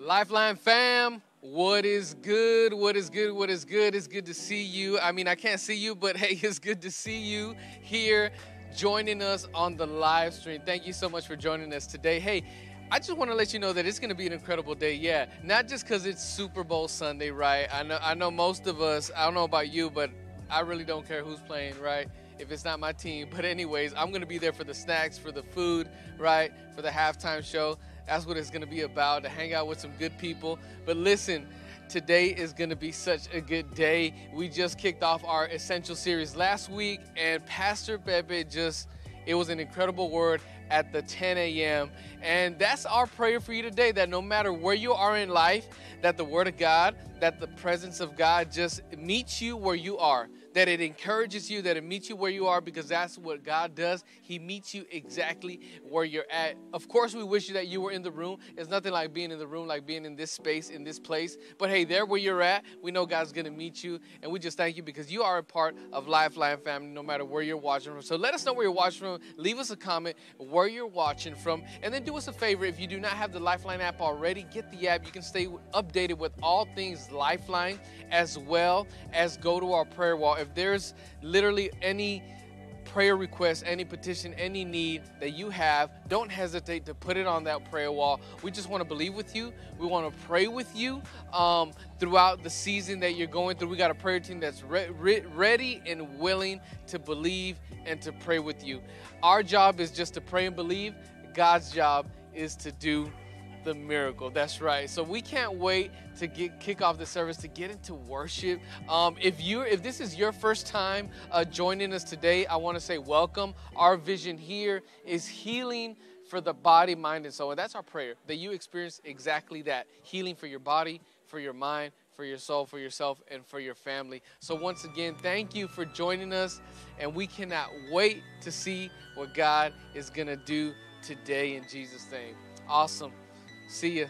Lifeline fam, what is good? What is good? What is good? It's good to see you. I mean, I can't see you, but hey, it's good to see you here joining us on the live stream. Thank you so much for joining us today. Hey, I just want to let you know that it's going to be an incredible day. Yeah, not just because it's Super Bowl Sunday, right? I know, I know most of us. I don't know about you, but I really don't care who's playing, right? If it's not my team. But anyways, I'm going to be there for the snacks, for the food, right? For the halftime show. That's what it's going to be about. To hang out with some good people. But listen. Today is going to be such a good day. We just kicked off our essential series last week, and Pastor Pepe just, it was an incredible word at the 10 a.m. And that's our prayer for you today that no matter where you are in life, that the Word of God, that the presence of God just meets you where you are that it encourages you, that it meets you where you are, because that's what God does. He meets you exactly where you're at. Of course, we wish you that you were in the room. It's nothing like being in the room, like being in this space, in this place. But hey, there where you're at, we know God's going to meet you. And we just thank you because you are a part of Lifeline family, no matter where you're watching from. So let us know where you're watching from. Leave us a comment where you're watching from. And then do us a favor if you do not have the Lifeline app already, get the app. You can stay updated with all things Lifeline as well as go to our prayer wall if there's literally any prayer request, any petition, any need that you have, don't hesitate to put it on that prayer wall. We just want to believe with you. We want to pray with you um, throughout the season that you're going through. We got a prayer team that's re- re- ready and willing to believe and to pray with you. Our job is just to pray and believe. God's job is to do the miracle. That's right. So we can't wait to get kick off the service to get into worship. Um, if you if this is your first time uh, joining us today, I want to say welcome. Our vision here is healing for the body, mind, and soul, and that's our prayer that you experience exactly that healing for your body, for your mind, for your soul, for yourself, and for your family. So, once again, thank you for joining us, and we cannot wait to see what God is going to do today in Jesus' name. Awesome. See ya.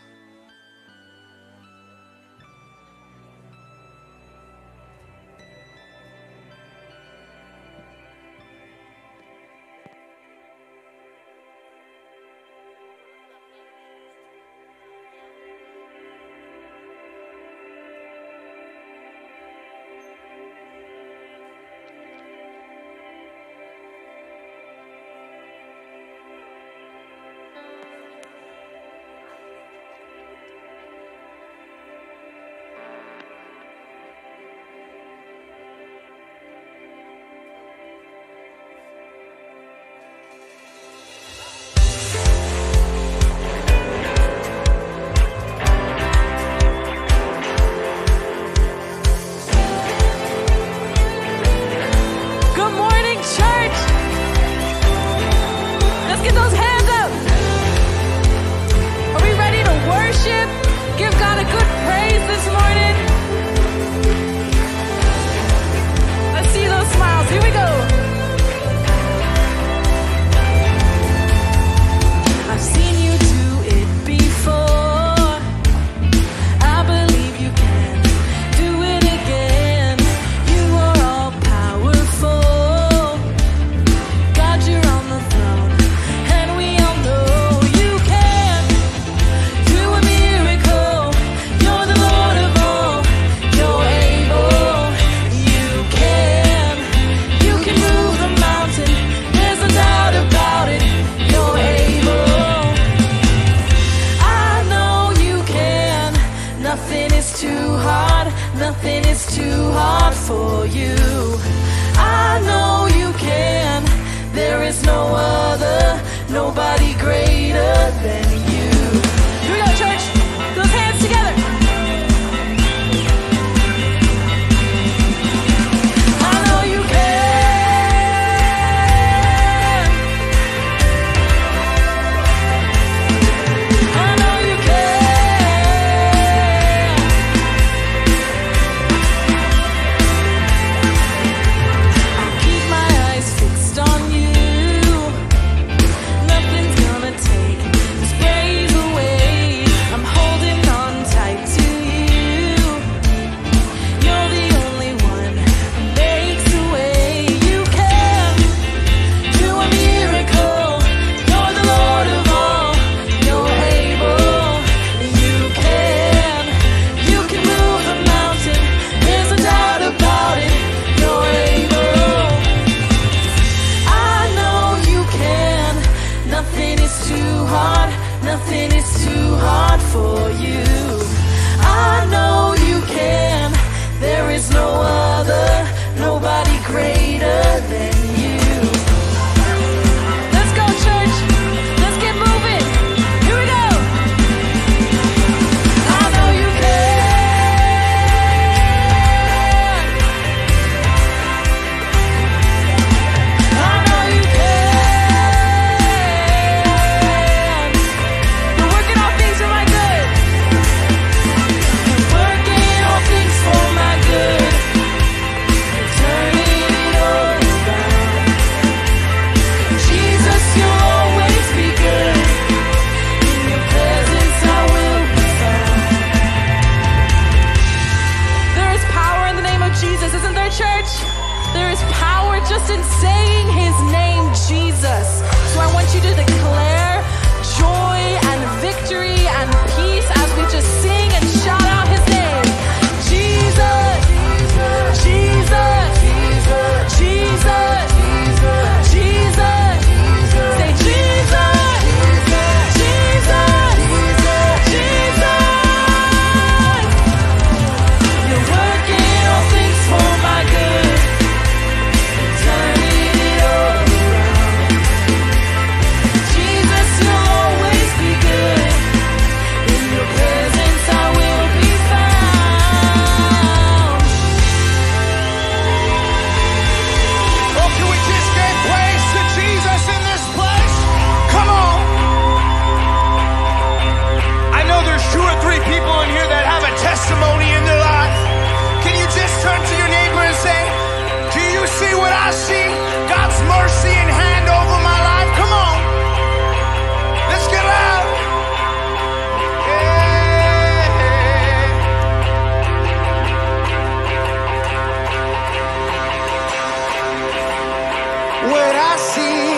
assim.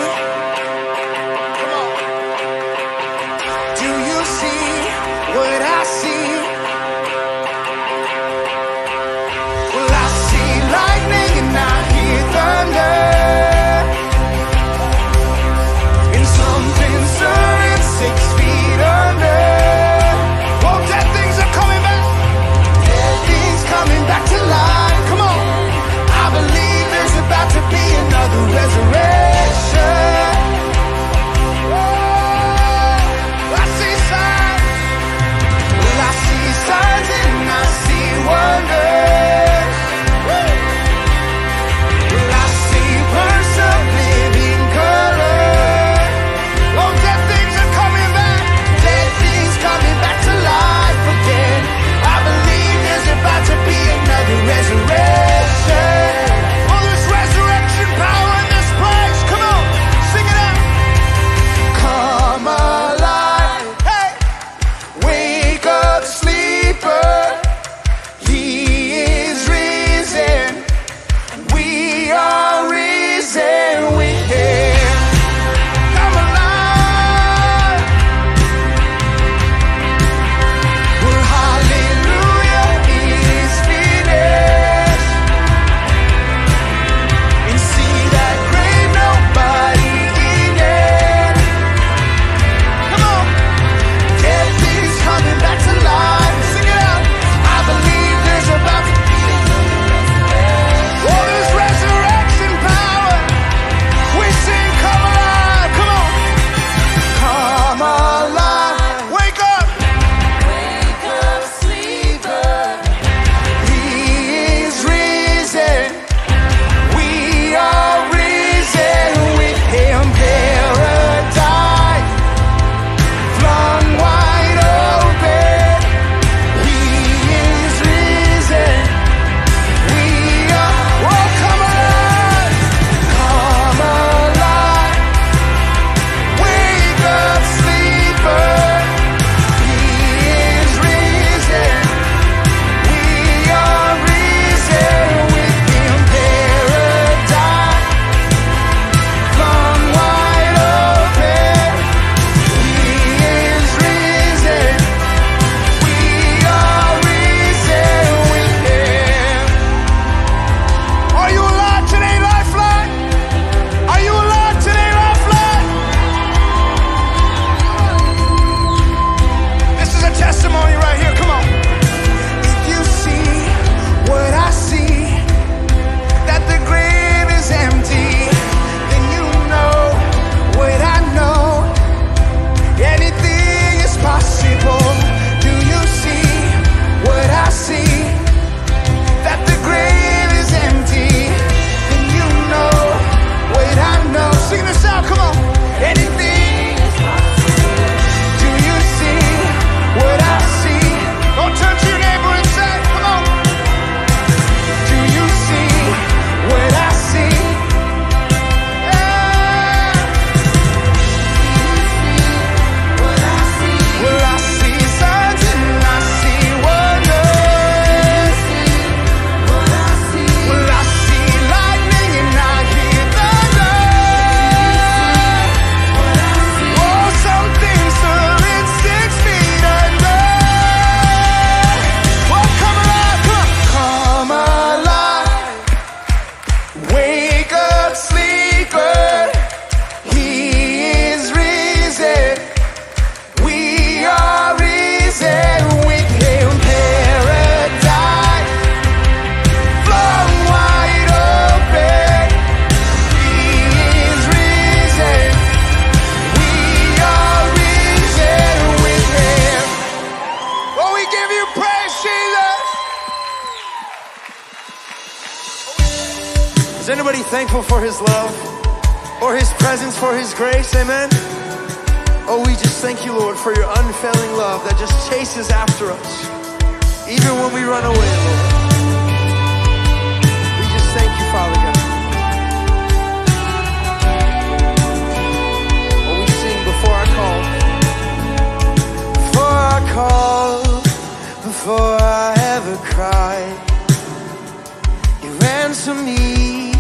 To me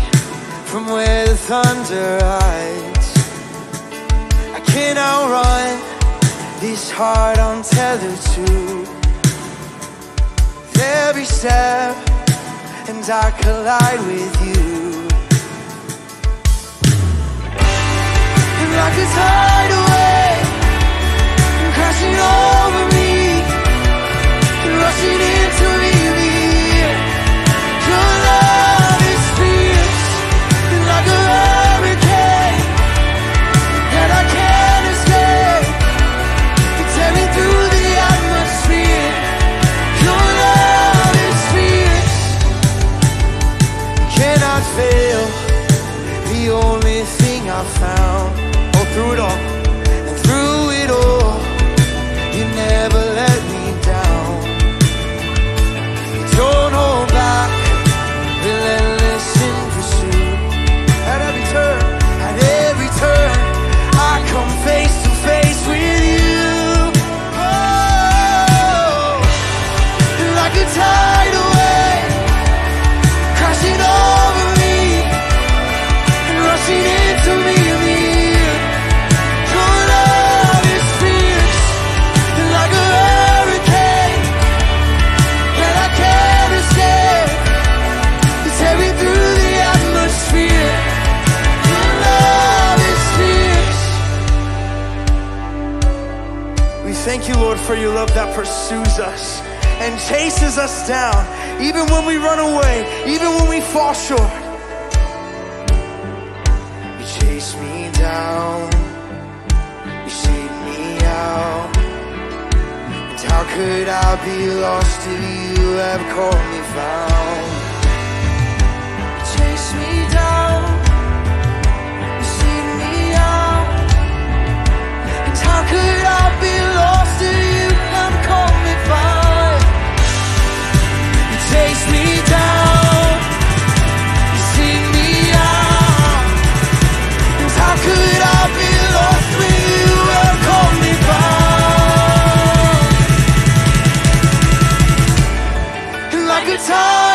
from where the thunder hides. I can't outrun this heart I'm tethered to. With every step, and I collide with you. And like a tidal wave, crashing over me, rushing into through it all, for your love that pursues us and chases us down, even when we run away, even when we fall short. You chase me down, you seek me out. And how could I be lost if you have called me found? You chase me down, you seek me out. And how could I Chase me down, you seek me out. How could I be lost when you me? Like a tidal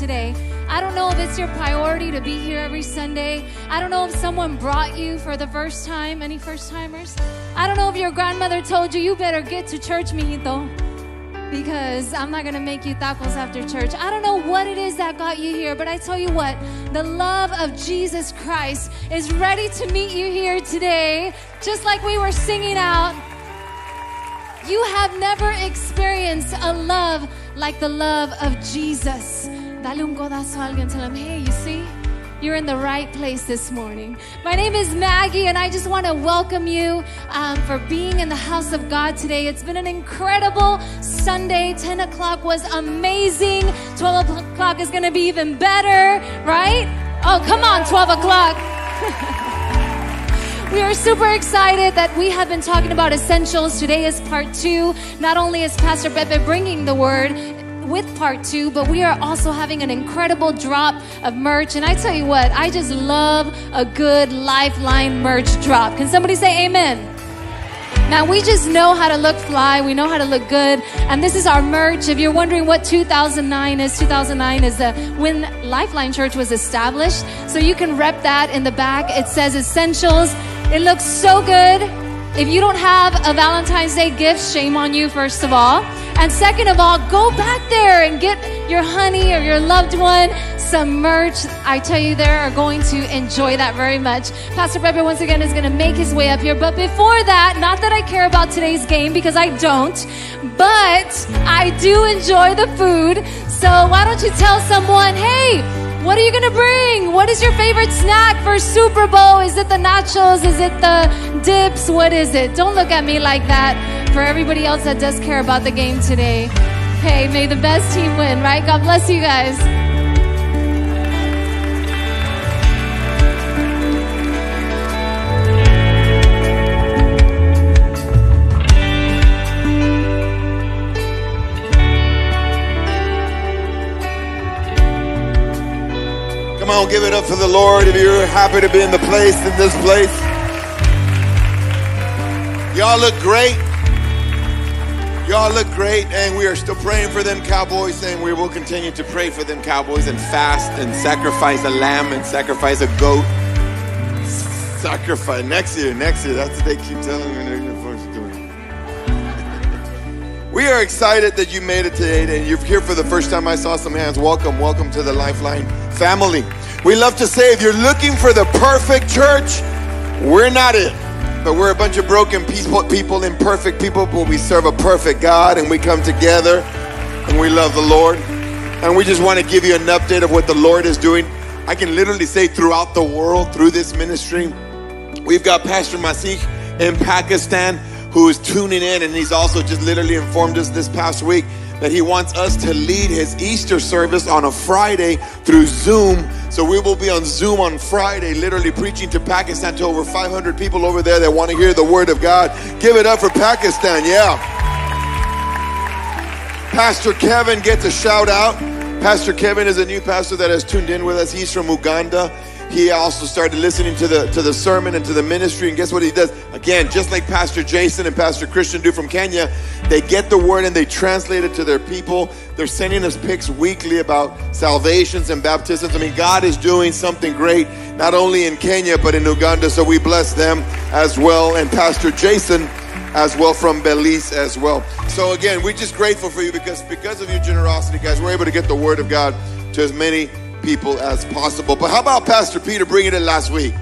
today. I don't know if it's your priority to be here every Sunday. I don't know if someone brought you for the first time. Any first timers? I don't know if your grandmother told you you better get to church, mijito because I'm not gonna make you tacos after church. I don't know what it is that got you here, but I tell you what, the love of Jesus Christ is ready to meet you here today, just like we were singing out. You have never experienced a love like the love of Jesus. Dale un codazo a alguien, tell him, hey, you see? You're in the right place this morning. My name is Maggie, and I just want to welcome you um, for being in the house of God today. It's been an incredible Sunday. 10 o'clock was amazing. 12 o'clock is going to be even better, right? Oh, come on, 12 o'clock. We are super excited that we have been talking about essentials. Today is part two. Not only is Pastor Pepe bringing the word, with part two, but we are also having an incredible drop of merch. And I tell you what, I just love a good Lifeline merch drop. Can somebody say amen? Now, we just know how to look fly. We know how to look good. And this is our merch. If you're wondering what 2009 is, 2009 is the, when Lifeline Church was established. So you can rep that in the back. It says essentials. It looks so good. If you don't have a Valentine's Day gift, shame on you, first of all. And second of all, go back there and get your honey or your loved one some merch. I tell you, they are going to enjoy that very much. Pastor Pepe, once again, is going to make his way up here. But before that, not that I care about today's game because I don't, but I do enjoy the food. So why don't you tell someone, hey, what are you gonna bring? What is your favorite snack for Super Bowl? Is it the nachos? Is it the dips? What is it? Don't look at me like that. For everybody else that does care about the game today, hey, may the best team win, right? God bless you guys. Come on, give it up for the Lord if you're happy to be in the place, in this place. Y'all look great. Y'all look great, and we are still praying for them Cowboys, and we will continue to pray for them Cowboys and fast and sacrifice a lamb and sacrifice a goat. Sacrifice next year, next year. That's what they keep telling me. We are excited that you made it today and you're here for the first time. I saw some hands. Welcome, welcome to the Lifeline family. We love to say if you're looking for the perfect church, we're not it. But we're a bunch of broken people, people, imperfect people, but we serve a perfect God and we come together and we love the Lord. And we just want to give you an update of what the Lord is doing. I can literally say throughout the world, through this ministry, we've got Pastor Masih in Pakistan who is tuning in, and he's also just literally informed us this past week that he wants us to lead his Easter service on a Friday through Zoom. So we will be on Zoom on Friday, literally preaching to Pakistan to over 500 people over there that want to hear the word of God. Give it up for Pakistan, yeah. Pastor Kevin gets a shout out. Pastor Kevin is a new pastor that has tuned in with us. He's from Uganda. He also started listening to the to the sermon and to the ministry. And guess what he does? Again, just like Pastor Jason and Pastor Christian do from Kenya, they get the word and they translate it to their people. They're sending us pics weekly about salvations and baptisms. I mean, God is doing something great, not only in Kenya, but in Uganda. So we bless them as well. And Pastor Jason as well from Belize as well. So again, we're just grateful for you because because of your generosity, guys, we're able to get the word of God to as many people as possible. But how about Pastor Peter bringing it last week?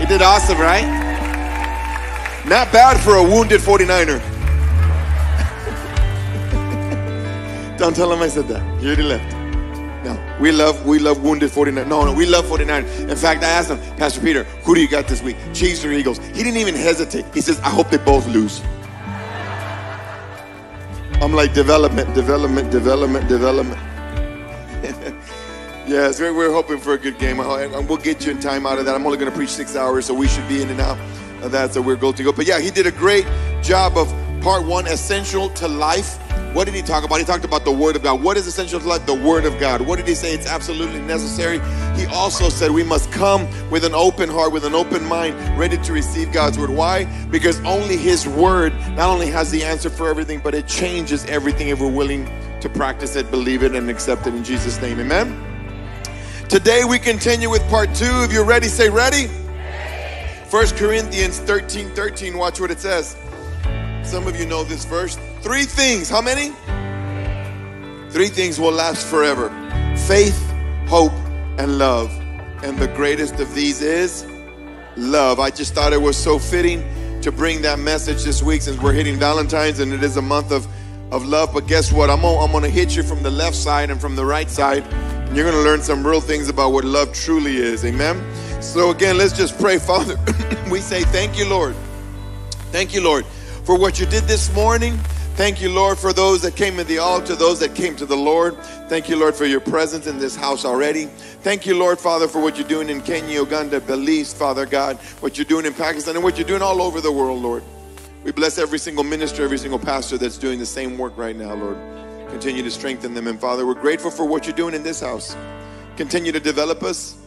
He did awesome, right? Not bad for a wounded 49er. Don't tell him I said that. He already left. No, we love we love wounded 49. No, no, we love 49. In fact, I asked him, Pastor Peter, who do you got this week? Chiefs or Eagles? He didn't even hesitate. He says, I hope they both lose. I'm like development, development, development, development. yes, we're, we're hoping for a good game. And we'll get you in time out of that. I'm only going to preach six hours, so we should be in and out of that. So we're good to go. But yeah, he did a great job of part one, essential to life. What did he talk about? He talked about the Word of God. What is essential to life? The Word of God. What did he say? It's absolutely necessary. He also said we must come with an open heart, with an open mind, ready to receive God's Word. Why? Because only His Word not only has the answer for everything, but it changes everything if we're willing to practice it, believe it, and accept it in Jesus' name. Amen. Today we continue with part two. If you're ready, say ready. First Corinthians 13 13. Watch what it says. Some of you know this verse. Three things. How many? Three things will last forever faith, hope, and love. And the greatest of these is love. I just thought it was so fitting to bring that message this week since we're hitting Valentine's and it is a month of, of love. But guess what? I'm gonna, I'm gonna hit you from the left side and from the right side. You're gonna learn some real things about what love truly is. Amen. So again, let's just pray, Father. we say thank you, Lord. Thank you, Lord, for what you did this morning. Thank you, Lord, for those that came to the altar, those that came to the Lord. Thank you, Lord, for your presence in this house already. Thank you, Lord, Father, for what you're doing in Kenya, Uganda, Belize, Father God, what you're doing in Pakistan, and what you're doing all over the world, Lord. We bless every single minister, every single pastor that's doing the same work right now, Lord. Continue to strengthen them. And Father, we're grateful for what you're doing in this house. Continue to develop us.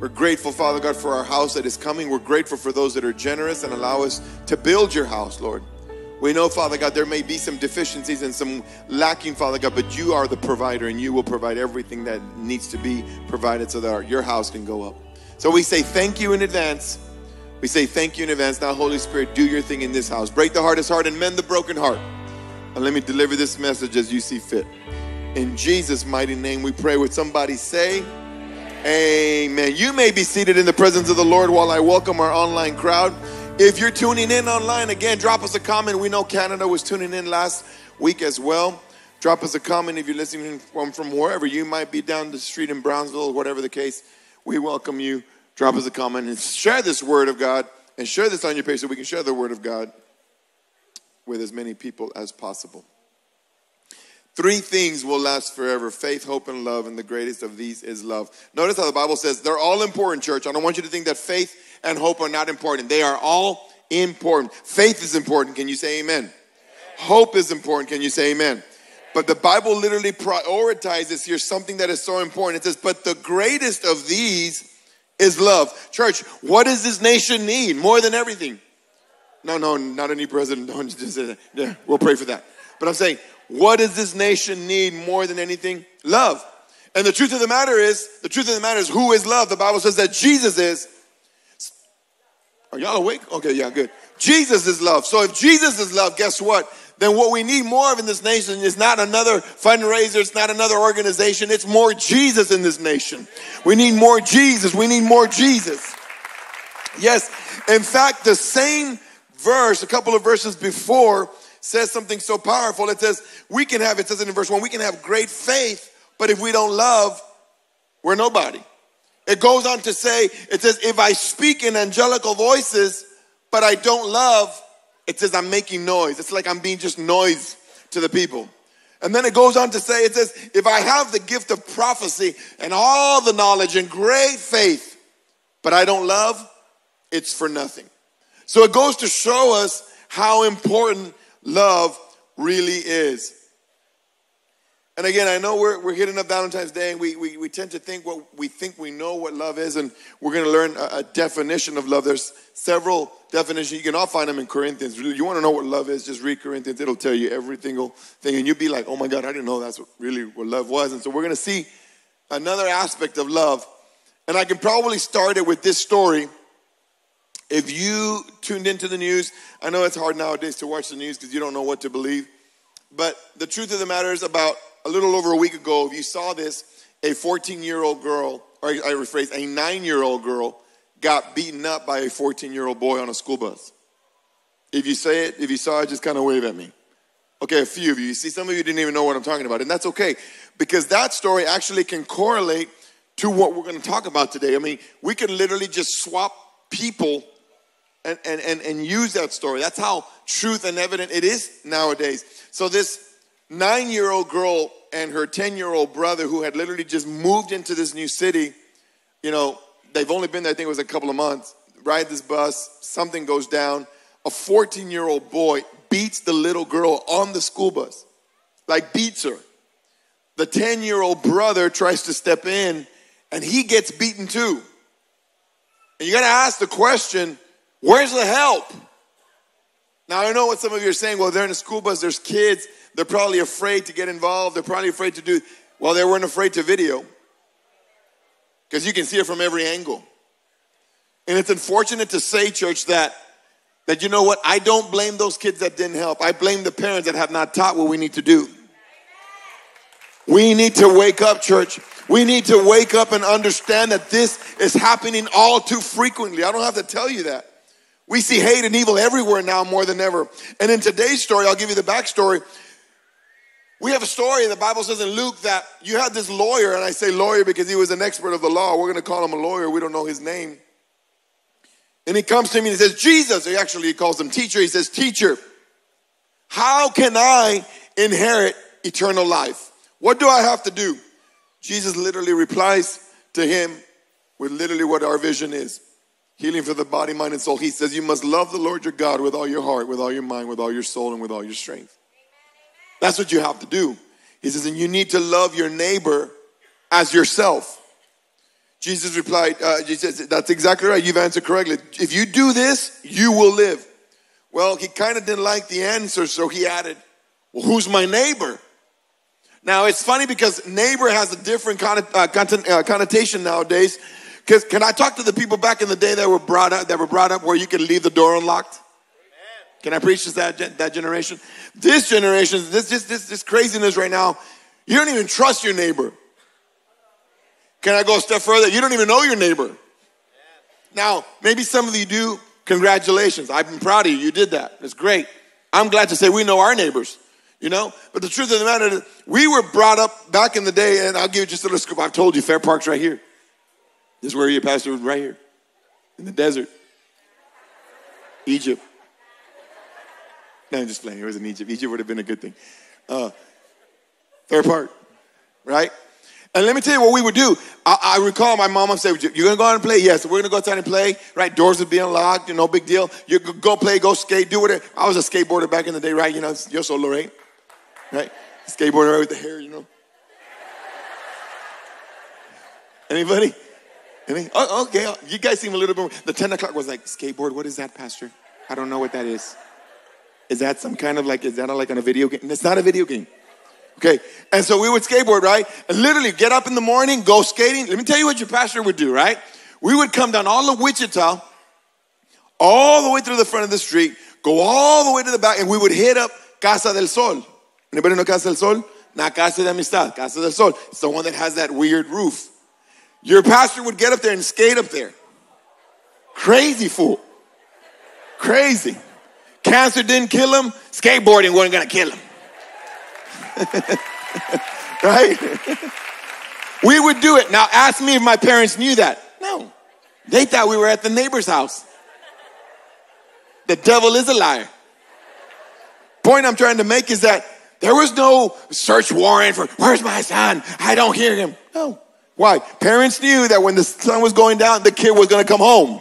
We're grateful, Father God, for our house that is coming. We're grateful for those that are generous and allow us to build your house, Lord. We know, Father God, there may be some deficiencies and some lacking, Father God, but you are the provider and you will provide everything that needs to be provided so that our, your house can go up. So we say thank you in advance. We say thank you in advance. Now, Holy Spirit, do your thing in this house. Break the hardest heart and mend the broken heart. And let me deliver this message as you see fit. In Jesus' mighty name, we pray. Would somebody say, Amen. You may be seated in the presence of the Lord while I welcome our online crowd. If you're tuning in online, again, drop us a comment. We know Canada was tuning in last week as well. Drop us a comment if you're listening from, from wherever you might be down the street in Brownsville, whatever the case. We welcome you. Drop us a comment and share this word of God and share this on your page so we can share the word of God with as many people as possible. Three things will last forever faith, hope, and love, and the greatest of these is love. Notice how the Bible says they're all important, church. I don't want you to think that faith and hope are not important. They are all important. Faith is important. Can you say amen? Hope is important. Can you say amen? But the Bible literally prioritizes here something that is so important. It says, But the greatest of these is love. Church, what does this nation need more than everything? No, no, not any president. Don't just say that. Yeah, we'll pray for that. But I'm saying, what does this nation need more than anything? Love. And the truth of the matter is, the truth of the matter is, who is love? The Bible says that Jesus is. Are y'all awake? Okay, yeah, good. Jesus is love. So if Jesus is love, guess what? Then what we need more of in this nation is not another fundraiser, it's not another organization, it's more Jesus in this nation. We need more Jesus. We need more Jesus. Yes, in fact, the same verse, a couple of verses before, says something so powerful. It says, we can have, it says in verse 1, we can have great faith, but if we don't love, we're nobody. It goes on to say, it says, if I speak in angelical voices, but I don't love, it says I'm making noise. It's like I'm being just noise to the people. And then it goes on to say, it says, if I have the gift of prophecy and all the knowledge and great faith, but I don't love, it's for nothing. So it goes to show us how important love really is. And again, I know we're, we're hitting up Valentine's Day and we, we, we tend to think what we think we know what love is, and we're going to learn a, a, definition of love. There's several definitions. You can all find them in Corinthians. You want to know what love is, just read Corinthians. It'll tell you every single thing. And you'll be like, oh my God, I didn't know that's what, really what love was. And so we're going to see another aspect of love. And I can probably start it with this story. If you tuned into the news, I know it's hard nowadays to watch the news because you don't know what to believe. But the truth of the matter is about a little over a week ago, if you saw this, a 14 year old girl, or I rephrase, a nine year old girl got beaten up by a 14 year old boy on a school bus. If you say it, if you saw it, just kind of wave at me. Okay, a few of you. You see, some of you didn't even know what I'm talking about, and that's okay because that story actually can correlate to what we're going to talk about today. I mean, we could literally just swap people and, and, and, and use that story. That's how truth and evident it is nowadays. So, this nine year old girl and her 10 year old brother, who had literally just moved into this new city, you know, they've only been there, I think it was a couple of months, ride this bus, something goes down. A 14 year old boy beats the little girl on the school bus, like beats her. The 10 year old brother tries to step in and he gets beaten too. And you gotta ask the question where's the help? Now, I know what some of you are saying. Well, they're in a school bus, there's kids. They're probably afraid to get involved. They're probably afraid to do, well, they weren't afraid to video because you can see it from every angle. And it's unfortunate to say, church, that that you know what? I don't blame those kids that didn't help. I blame the parents that have not taught what we need to do. We need to wake up, church. We need to wake up and understand that this is happening all too frequently. I don't have to tell you that. We see hate and evil everywhere now more than ever. And in today's story, I'll give you the backstory. We have a story, the Bible says in Luke that you had this lawyer, and I say lawyer because he was an expert of the law. We're going to call him a lawyer. We don't know his name. And he comes to me and he says, Jesus, he actually he calls him teacher. He says, Teacher, how can I inherit eternal life? What do I have to do? Jesus literally replies to him with literally what our vision is healing for the body, mind, and soul. He says, You must love the Lord your God with all your heart, with all your mind, with all your soul, and with all your strength. That's what you have to do. He says, and you need to love your neighbor as yourself. Jesus replied, uh, Jesus, that's exactly right. You've answered correctly. If you do this, you will live. Well, he kind of didn't like the answer, so he added, Well, who's my neighbor? Now, it's funny because neighbor has a different uh, uh, connotation nowadays. Because can I talk to the people back in the day that were brought up that were brought up where you could leave the door unlocked? Can I preach to that that generation? This generation, this this this this craziness right now. You don't even trust your neighbor. Can I go a step further? You don't even know your neighbor. Now, maybe some of you do. Congratulations. I'm proud of you. You did that. It's great. I'm glad to say we know our neighbors, you know? But the truth of the matter is, we were brought up back in the day, and I'll give you just a little scoop. I've told you, Fair Park's right here. This is where your pastor was right here in the desert, Egypt. No, I'm just playing. It was in Egypt. Egypt would have been a good thing. Uh, Fair Park, right? And let me tell you what we would do. I, I recall my mom would You're going to go out and play? Yes, we're going to go outside and play, right? Doors would be unlocked, you know, big deal. You go play, go skate, do whatever. I was a skateboarder back in the day, right? You know, you're so Lorraine, right? Skateboarder right with the hair, you know. Anybody? Oh, okay. Oh, you guys seem a little bit. The 10 o'clock was like, skateboard, what is that, Pastor? I don't know what that is. Is that some kind of like, is that like on a video game? It's not a video game. Okay. And so we would skateboard, right? And literally get up in the morning, go skating. Let me tell you what your pastor would do, right? We would come down all of Wichita, all the way through the front of the street, go all the way to the back, and we would hit up Casa del Sol. Anybody know Casa del Sol? Not Casa de Amistad, Casa del Sol. It's the one that has that weird roof. Your pastor would get up there and skate up there. Crazy fool. Crazy. Cancer didn't kill him, skateboarding wasn't gonna kill him. right? we would do it. Now, ask me if my parents knew that. No. They thought we were at the neighbor's house. The devil is a liar. Point I'm trying to make is that there was no search warrant for where's my son? I don't hear him. No. Why? Parents knew that when the sun was going down, the kid was going to come home.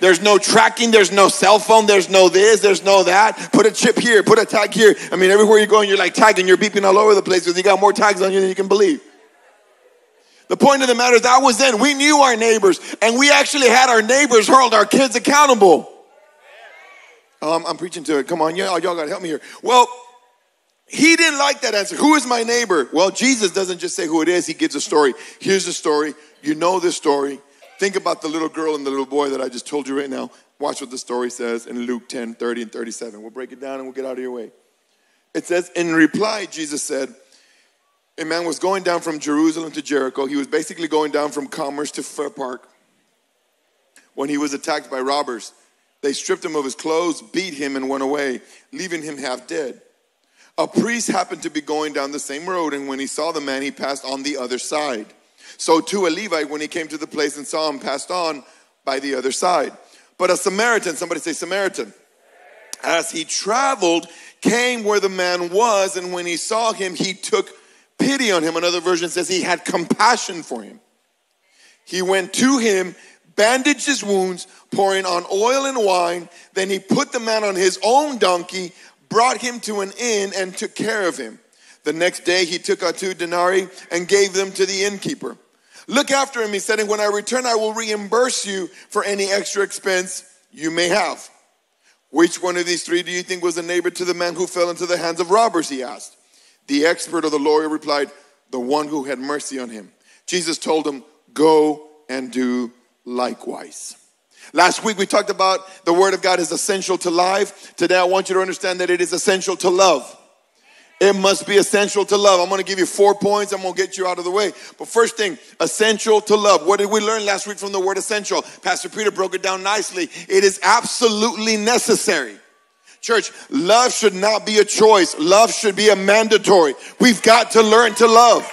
There's no tracking. There's no cell phone. There's no this. There's no that. Put a chip here. Put a tag here. I mean, everywhere you're going, you're like tagging. You're beeping all over the place because you got more tags on you than you can believe. The point of the matter is that was then. We knew our neighbors, and we actually had our neighbors hold our kids accountable. Um, I'm preaching to it. Come on, y'all, y'all got to help me here. Well, he didn't like that answer. Who is my neighbor? Well, Jesus doesn't just say who it is, he gives a story. Here's the story. You know this story. Think about the little girl and the little boy that I just told you right now. Watch what the story says in Luke 10 30 and 37. We'll break it down and we'll get out of your way. It says, In reply, Jesus said, A man was going down from Jerusalem to Jericho. He was basically going down from Commerce to Fair Park when he was attacked by robbers. They stripped him of his clothes, beat him, and went away, leaving him half dead. A priest happened to be going down the same road, and when he saw the man, he passed on the other side. So too a Levite, when he came to the place and saw him, passed on by the other side. But a Samaritan, somebody say Samaritan, as he traveled, came where the man was, and when he saw him, he took pity on him. Another version says he had compassion for him. He went to him, bandaged his wounds, pouring on oil and wine. Then he put the man on his own donkey, brought him to an inn, and took care of him. The next day he took out two denarii and gave them to the innkeeper. Look after him, he said, and when I return, I will reimburse you for any extra expense you may have. Which one of these three do you think was a neighbor to the man who fell into the hands of robbers? He asked. The expert or the lawyer replied, The one who had mercy on him. Jesus told him, Go and do likewise. Last week we talked about the Word of God is essential to life. Today I want you to understand that it is essential to love. It must be essential to love. I'm going to give you four points. I'm going to get you out of the way. But first thing, essential to love. What did we learn last week from the word essential? Pastor Peter broke it down nicely. It is absolutely necessary. Church, love should not be a choice. Love should be a mandatory. We've got to learn to love.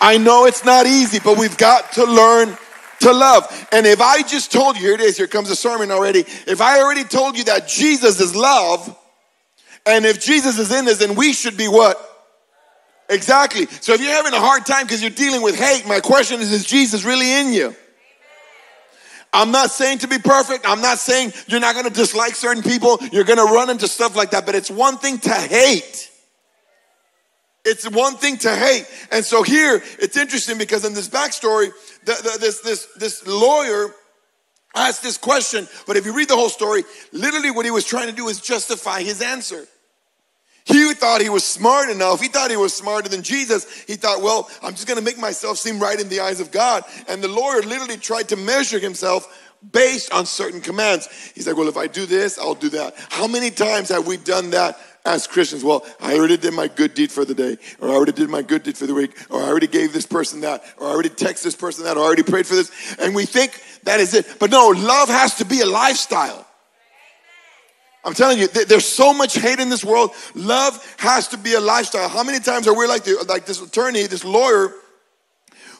I know it's not easy, but we've got to learn to love. And if I just told you, here it is, here comes the sermon already. If I already told you that Jesus is love, and if Jesus is in us, then we should be what? Exactly. So if you're having a hard time because you're dealing with hate, my question is, is Jesus really in you? I'm not saying to be perfect. I'm not saying you're not going to dislike certain people. You're going to run into stuff like that. But it's one thing to hate. It's one thing to hate. And so here, it's interesting because in this backstory, the, the, this, this, this lawyer asked this question, but if you read the whole story, literally what he was trying to do is justify his answer. He thought he was smart enough. He thought he was smarter than Jesus. He thought, well, I'm just going to make myself seem right in the eyes of God. And the lawyer literally tried to measure himself based on certain commands. He's like, well, if I do this, I'll do that. How many times have we done that as Christians? Well, I already did my good deed for the day, or I already did my good deed for the week, or I already gave this person that, or I already texted this person that, or I already prayed for this. And we think that is it. But no, love has to be a lifestyle. I'm telling you, there's so much hate in this world. Love has to be a lifestyle. How many times are we like the, like this attorney, this lawyer,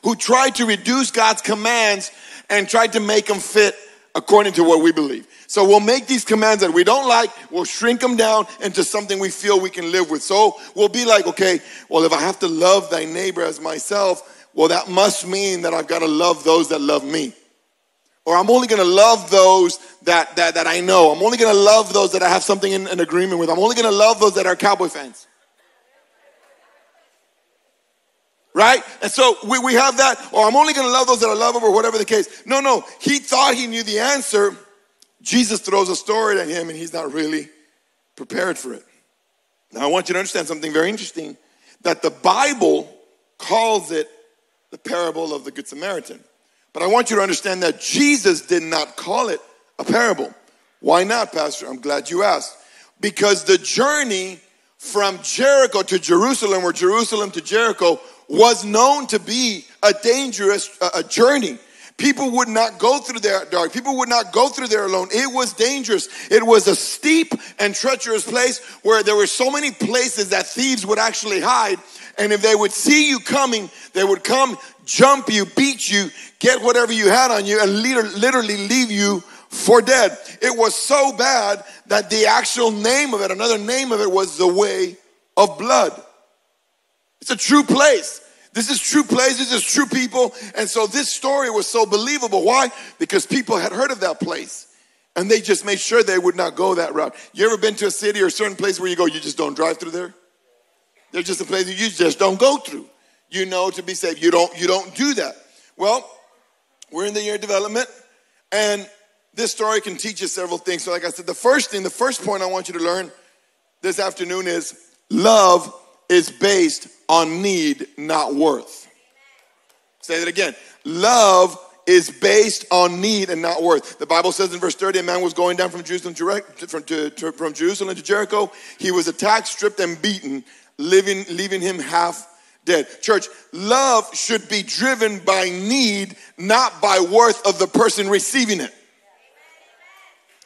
who tried to reduce God's commands and tried to make them fit according to what we believe? So we'll make these commands that we don't like, we'll shrink them down into something we feel we can live with. So we'll be like, okay, well, if I have to love thy neighbor as myself, well, that must mean that I've got to love those that love me. Or I'm only going to love those that, that, that I know. I'm only going to love those that I have something in, in agreement with. I'm only going to love those that are Cowboy fans. Right? And so we, we have that, or I'm only going to love those that I love, or whatever the case. No, no. He thought he knew the answer. Jesus throws a story at him, and he's not really prepared for it. Now, I want you to understand something very interesting that the Bible calls it the parable of the Good Samaritan. But I want you to understand that Jesus did not call it a parable. Why not, Pastor? I'm glad you asked. Because the journey from Jericho to Jerusalem or Jerusalem to Jericho was known to be a dangerous uh, a journey. People would not go through there dark. People would not go through there alone. It was dangerous. It was a steep and treacherous place where there were so many places that thieves would actually hide. And if they would see you coming, they would come, jump you, beat you, get whatever you had on you, and literally leave you for dead. It was so bad that the actual name of it, another name of it, was the way of blood. It's a true place. This is true place. This is true people. And so this story was so believable. Why? Because people had heard of that place. And they just made sure they would not go that route. You ever been to a city or a certain place where you go, you just don't drive through there? There's just a place that you just don't go through. You know to be safe. You don't, you don't do that. Well, we're in the year of development, and this story can teach us several things. So, like I said, the first thing, the first point I want you to learn this afternoon is love is based on need, not worth. Say that again. Love is based on need and not worth. The Bible says in verse 30, a man was going down from Jerusalem to, from, to, to, from Jerusalem to Jericho. He was attacked, stripped, and beaten, living, leaving him half dead. Church, love should be driven by need, not by worth of the person receiving it.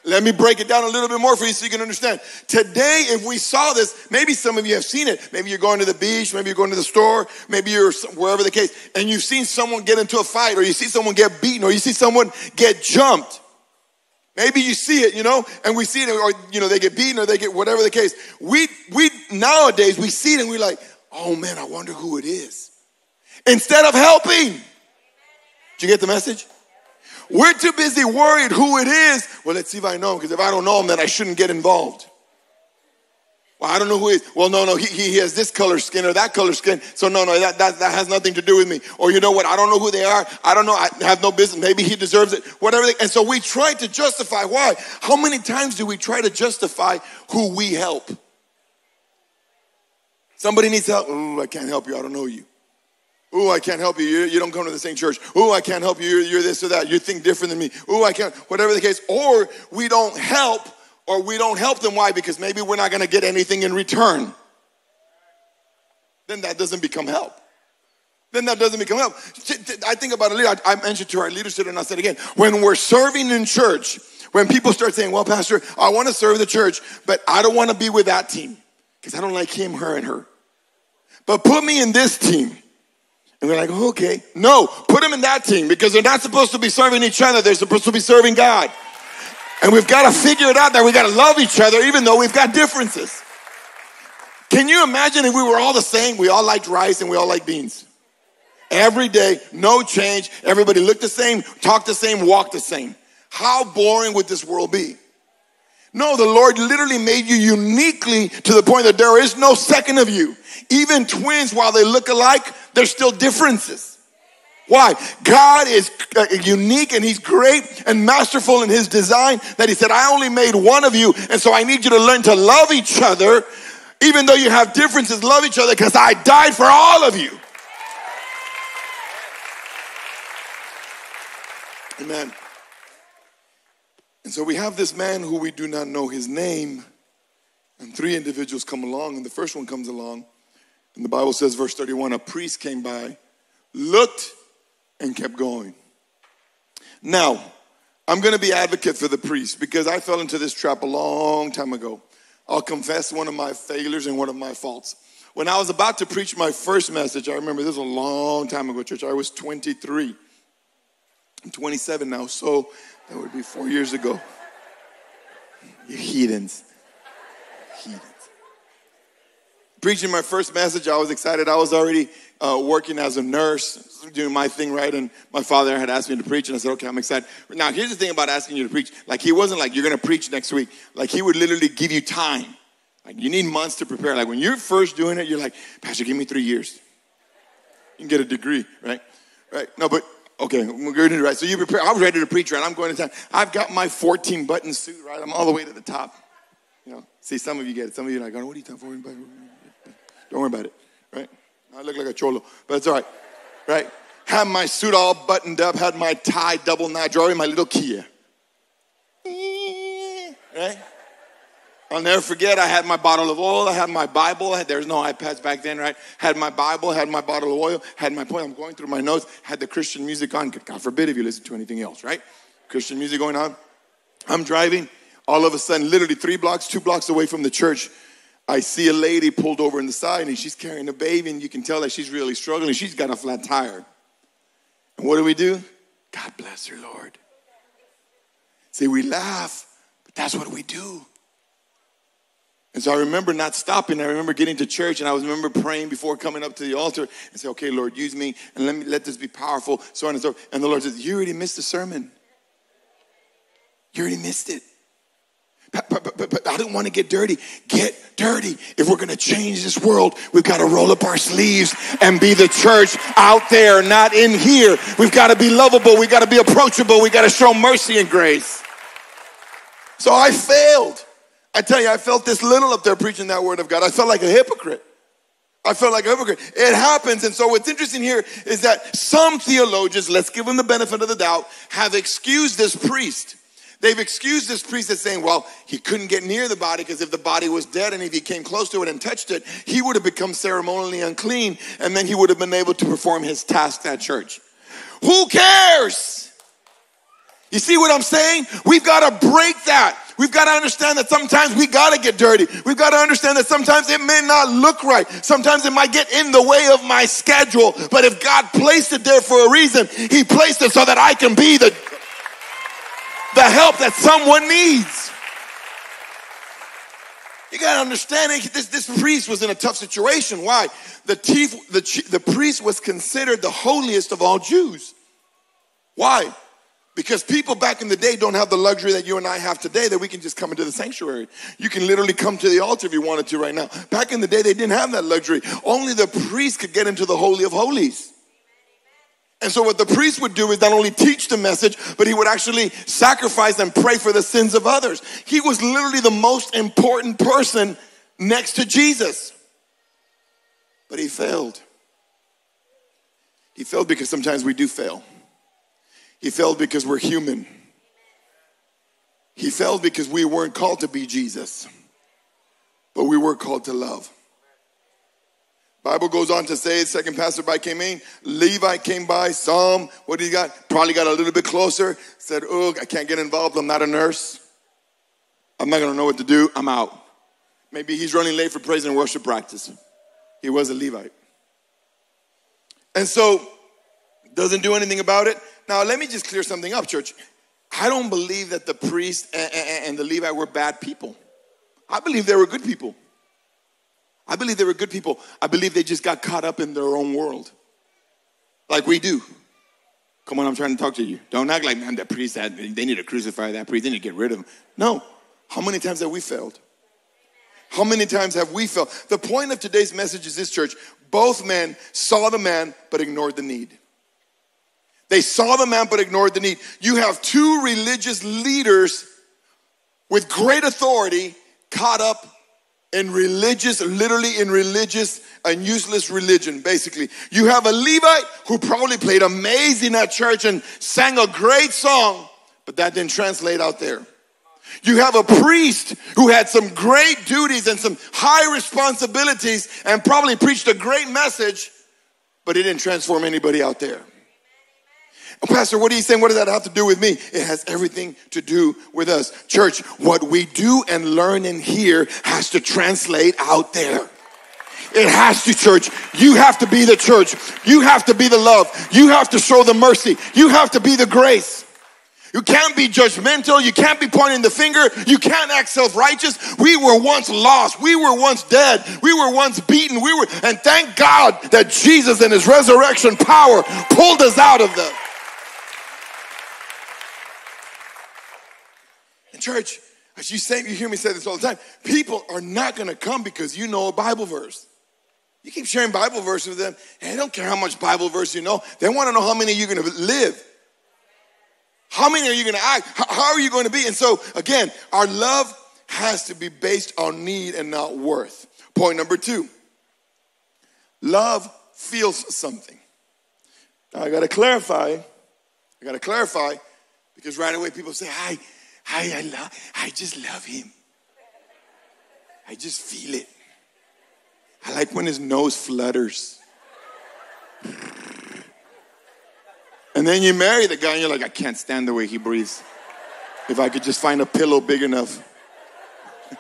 Let me break it down a little bit more for you so you can understand. Today, if we saw this, maybe some of you have seen it. Maybe you're going to the beach, maybe you're going to the store, maybe you're wherever the case, and you've seen someone get into a fight, or you see someone get beaten, or you see someone get jumped. Maybe you see it, you know, and we see it, or you know, they get beaten or they get whatever the case. We we nowadays we see it and we're like, oh man, I wonder who it is. Instead of helping. Did you get the message? We're too busy worried who it is. Well, let's see if I know him, because if I don't know him, then I shouldn't get involved. Well, I don't know who he is. Well, no, no, he, he has this color skin or that color skin. So, no, no, that, that, that has nothing to do with me. Or, you know what? I don't know who they are. I don't know. I have no business. Maybe he deserves it. Whatever. They, and so we try to justify. Why? How many times do we try to justify who we help? Somebody needs help. Oh, I can't help you. I don't know you. Oh, I can't help you. you. You don't come to the same church. Ooh, I can't help you. You're, this or that. You think different than me. Ooh, I can't. Whatever the case. Or we don't help, or we don't help them. Why? Because maybe we're not going to get anything in return. Then that doesn't become help. Then that doesn't become help. I think about it. I mentioned to our leadership, and I said again, when we're serving in church, when people start saying, "Well, Pastor, I want to serve the church, but I don't want to be with that team because I don't like him, her, and her." But put me in this team. And we're like, okay. No, put them in that team because they're not supposed to be serving each other. They're supposed to be serving God. And we've got to figure it out that we got to love each other even though we've got differences. Can you imagine if we were all the same? We all liked rice and we all like beans. Every day, no change. Everybody looked the same, talked the same, walked the same. How boring would this world be? No, the Lord literally made you uniquely to the point that there is no second of you. Even twins, while they look alike, there's still differences. Why? God is uh, unique and He's great and masterful in His design that He said, I only made one of you, and so I need you to learn to love each other, even though you have differences, love each other because I died for all of you. Amen. And so we have this man who we do not know his name, and three individuals come along, and the first one comes along, and the Bible says, verse 31, a priest came by, looked, and kept going. Now, I'm going to be advocate for the priest because I fell into this trap a long time ago. I'll confess one of my failures and one of my faults. When I was about to preach my first message, I remember this was a long time ago, church. I was 23. I'm 27 now, so that would be four years ago. You heathens. Heathens. Preaching my first message, I was excited. I was already uh, working as a nurse, doing my thing right, and my father had asked me to preach, and I said, okay, I'm excited. Now, here's the thing about asking you to preach. Like, he wasn't like, you're going to preach next week. Like, he would literally give you time. Like, you need months to prepare. Like, when you're first doing it, you're like, Pastor, give me three years. You can get a degree, right? Right? No, but Okay, we're going to right. So you prepare. I was ready to preach, right? I'm going to town. I've got my 14 button suit, right? I'm all the way to the top. You know, see, some of you get it. Some of you are like, oh, what are you talking for? Don't worry about it, right? I look like a cholo, but it's all right, right? Had my suit all buttoned up, had my tie double knot, driving my little Kia, right? I'll never forget, I had my bottle of oil, I had my Bible, had, there was no iPads back then, right? Had my Bible, had my bottle of oil, had my point, I'm going through my notes, had the Christian music on. God forbid if you listen to anything else, right? Christian music going on. I'm driving, all of a sudden, literally three blocks, two blocks away from the church, I see a lady pulled over in the side and she's carrying a baby, and you can tell that she's really struggling. She's got a flat tire. And what do we do? God bless her, Lord. See, we laugh, but that's what we do. And so I remember not stopping. I remember getting to church and I was remember praying before coming up to the altar and say, okay, Lord, use me and let me let this be powerful, so on and so. And the Lord says, You already missed the sermon. You already missed it. But, but, but, but I don't want to get dirty. Get dirty. If we're going to change this world, we've got to roll up our sleeves and be the church out there, not in here. We've got to be lovable. We've got to be approachable. We've got to show mercy and grace. So I failed. I tell you, I felt this little up there preaching that word of God. I felt like a hypocrite. I felt like a hypocrite. It happens. And so what's interesting here is that some theologians, let's give them the benefit of the doubt, have excused this priest. They've excused this priest as saying, well, he couldn't get near the body because if the body was dead and if he came close to it and touched it, he would have become ceremonially unclean and then he would have been able to perform his task at church. Who cares? You see what I'm saying? We've got to break that. We've got to understand that sometimes we got to get dirty. We've got to understand that sometimes it may not look right. Sometimes it might get in the way of my schedule. But if God placed it there for a reason, He placed it so that I can be the, the help that someone needs. You got to understand it. This, this priest was in a tough situation. Why? The, chief, the, the priest was considered the holiest of all Jews. Why? Because people back in the day don't have the luxury that you and I have today that we can just come into the sanctuary. You can literally come to the altar if you wanted to right now. Back in the day, they didn't have that luxury. Only the priest could get into the Holy of Holies. And so, what the priest would do is not only teach the message, but he would actually sacrifice and pray for the sins of others. He was literally the most important person next to Jesus. But he failed. He failed because sometimes we do fail. He failed because we're human. He failed because we weren't called to be Jesus, but we were called to love. Bible goes on to say, second passerby came in, Levi came by, him. What did he got? Probably got a little bit closer, said, Oh, I can't get involved. I'm not a nurse. I'm not to know what to do. I'm out. Maybe he's running late for praise and worship practice. He was a Levite. And so, doesn't do anything about it. Now, let me just clear something up, church. I don't believe that the priest and the Levite were bad people. I believe they were good people. I believe they were good people. I believe they just got caught up in their own world. Like we do. Come on, I'm trying to talk to you. Don't act like, man, that priest, that, they need to crucify that priest. They need to get rid of him. No, How many times have we failed? How many times have we failed? The point of today's message is this church both men saw the man but ignored the need. They saw the man but ignored the need. You have two religious leaders with great authority caught up in religious, literally in religious and useless religion, basically. You have a Levite who probably played amazing at church and sang a great song, but that didn't translate out there. You have a priest who had some great duties and some high responsibilities and probably preached a great message, but it didn't transform anybody out there. Pastor, what are you saying? What does that have to do with me? It has everything to do with us. Church, what we do and learn in here has to translate out there. It has to, church. You have to be the church. You have to be the love. You have to show the mercy. You have to be the grace. You can't be judgmental. You can't be pointing the finger. You can't act self righteous. We were once lost. We were once dead. We were once beaten. We were, and thank God that Jesus and his resurrection power pulled us out of them. And church, as you say, you hear me say this all the time. People are not going to come because you know a Bible verse. You keep sharing Bible verses with them, and they don't care how much Bible verse you know. They want to know how many you're going to live. How many are you going to act? How are you going to be? And so, again, our love has to be based on need and not worth. Point number two love feels something. Now, I got to clarify. I got to clarify because right away people say, I, I, I, love, I just love him. I just feel it. I like when his nose flutters. And then you marry the guy and you're like, I can't stand the way he breathes. If I could just find a pillow big enough.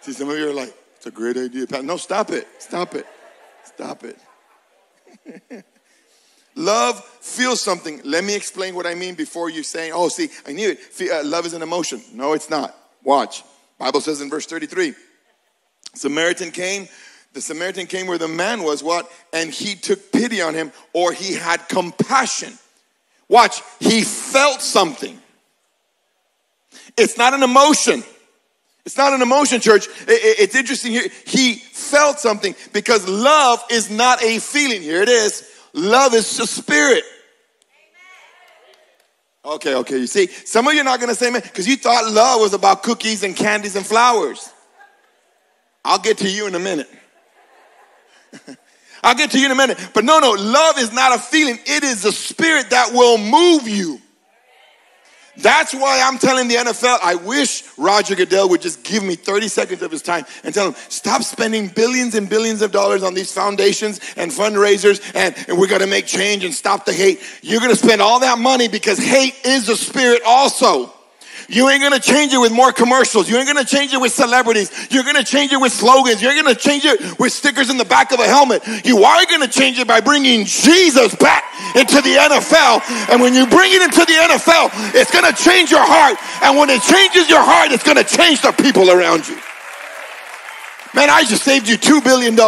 See, some of you are like, it's a great idea. No, stop it. Stop it. Stop it. love feels something. Let me explain what I mean before you saying, oh, see, I knew it. Uh, love is an emotion. No, it's not. Watch. Bible says in verse 33, Samaritan came the Samaritan came where the man was, what? And he took pity on him, or he had compassion. Watch, he felt something. It's not an emotion. It's not an emotion, church. It's interesting here. He felt something because love is not a feeling. Here it is. Love is a spirit. Okay, okay. You see, some of you are not going to say, man, because you thought love was about cookies and candies and flowers. I'll get to you in a minute. I'll get to you in a minute. But no, no, love is not a feeling, it is a spirit that will move you. That's why I'm telling the NFL, I wish Roger Goodell would just give me 30 seconds of his time and tell him, stop spending billions and billions of dollars on these foundations and fundraisers, and, and we're gonna make change and stop the hate. You're gonna spend all that money because hate is a spirit also. You ain't gonna change it with more commercials. You ain't gonna change it with celebrities. You're gonna change it with slogans. You're gonna change it with stickers in the back of a helmet. You are gonna change it by bringing Jesus back into the NFL. And when you bring it into the NFL, it's gonna change your heart. And when it changes your heart, it's gonna change the people around you. Man, I just saved you $2 billion.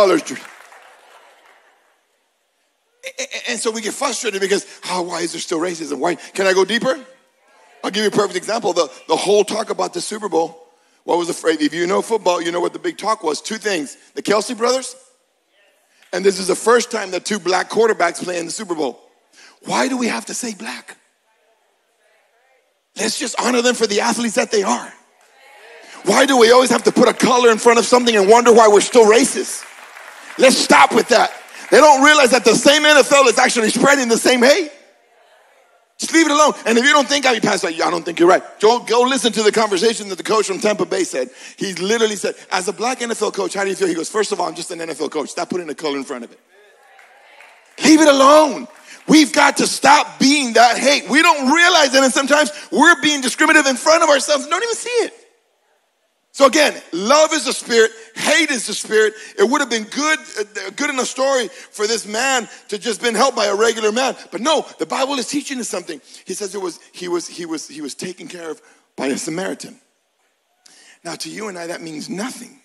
And so we get frustrated because, oh, why is there still racism? Why? Can I go deeper? I'll give you a perfect example. The, the whole talk about the Super Bowl, what was the phrase? If you know football, you know what the big talk was. Two things the Kelce brothers, and this is the first time that two black quarterbacks play in the Super Bowl. Why do we have to say black? Let's just honor them for the athletes that they are. Why do we always have to put a color in front of something and wonder why we're still racist? Let's stop with that. They don't realize that the same NFL is actually spreading the same hate. Just leave it alone. And if you don't think I, Pastor, I don't think you're right. Don't go listen to the conversation that the coach from Tampa Bay said. He literally said, as a black NFL coach, how do you feel? He goes, first of all, I'm just an NFL coach. Stop putting a color in front of it. Leave it alone. We've got to stop being that hate. We don't realize it, and sometimes we're being discriminative in front of ourselves and don't even see it. So again, love is a spirit, hate is a spirit. It would have been good, uh, good a story for this man to just been helped by a regular man. But no, the Bible is teaching us something. He says it was he was he was he was taken care of by a Samaritan. Now to you and I, that means nothing.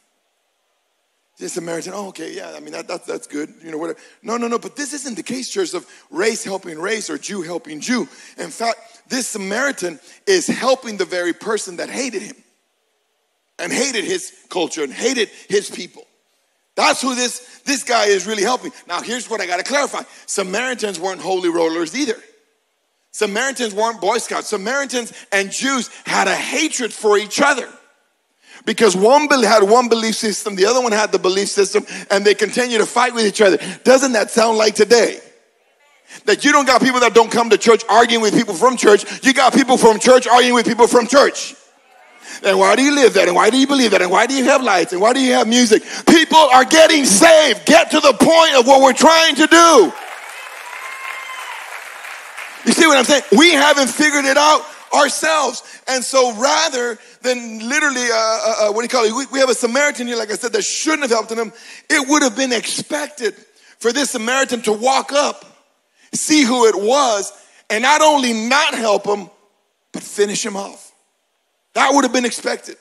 The Samaritan, oh, okay, yeah, I mean, that, that, that's good, you know, whatever. No, no, no, but this isn't the case, church, of race helping race or Jew helping Jew. In fact, this Samaritan is helping the very person that hated him. And hated his culture and hated his people. That's who this, this guy is really helping. Now, here's what I got to clarify Samaritans weren't holy rollers either. Samaritans weren't Boy Scouts. Samaritans and Jews had a hatred for each other because one had one belief system, the other one had the belief system, and they continue to fight with each other. Doesn't that sound like today? That you don't got people that don't come to church arguing with people from church. You got people from church arguing with people from church. And why do you live that? And why do you believe that? And why do you have lights? And why do you have music? People are getting saved. Get to the point of what we're trying to do. You see what I'm saying? We haven't figured it out ourselves. And so rather than literally, uh, uh, uh, what do you call it? We, we have a Samaritan here, like I said, that shouldn't have helped him. It would have been expected for this Samaritan to walk up, see who it was, and not only not help him, but finish him off. That would have been expected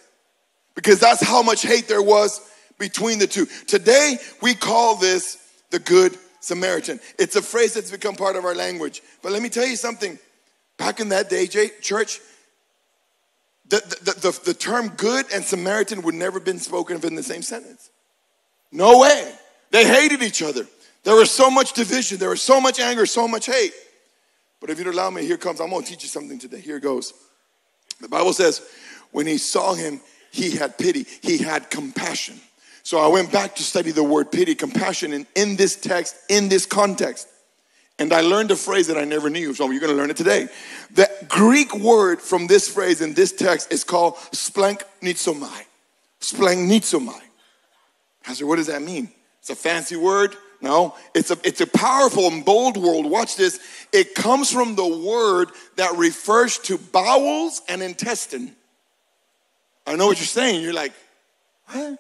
because that's how much hate there was between the two. Today, we call this the Good Samaritan. It's a phrase that's become part of our language. But let me tell you something. Back in that day, church, the, the, the, the term good and Samaritan would never have been spoken of in the same sentence. No way. They hated each other. There was so much division. There was so much anger, so much hate. But if you'd allow me, here comes. I'm going to teach you something today. Here goes. The Bible says, when he saw him, he had pity, he had compassion. So I went back to study the word pity, compassion and in this text, in this context. And I learned a phrase that I never knew, so you're gonna learn it today. The Greek word from this phrase in this text is called splanchnizomai. Splanchnizomai. Pastor, what does that mean? It's a fancy word. No, it's a, it's a powerful and bold word. Watch this. It comes from the word that refers to bowels and intestine. I know what you're saying. You're like, what?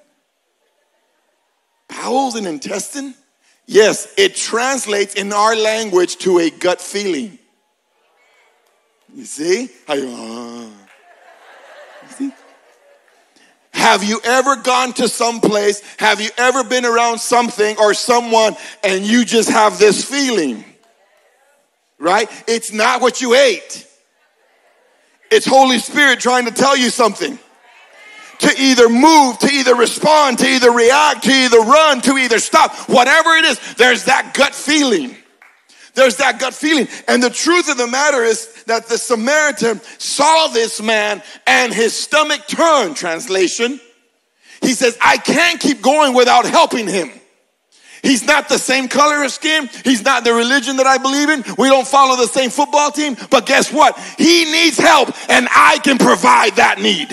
Bowels and intestine? Yes, it translates in our language to a gut feeling. You see? How you, uh, you see? Have you ever gone to some place? Have you ever been around something or someone and you just have this feeling? Right? It's not what you ate. It's Holy Spirit trying to tell you something. To either move, to either respond, to either react, to either run, to either stop. Whatever it is, there's that gut feeling. There's that gut feeling. And the truth of the matter is that the Samaritan saw this man and his stomach turned. Translation. He says, I can't keep going without helping him. He's not the same color of skin. He's not the religion that I believe in. We don't follow the same football team. But guess what? He needs help and I can provide that need.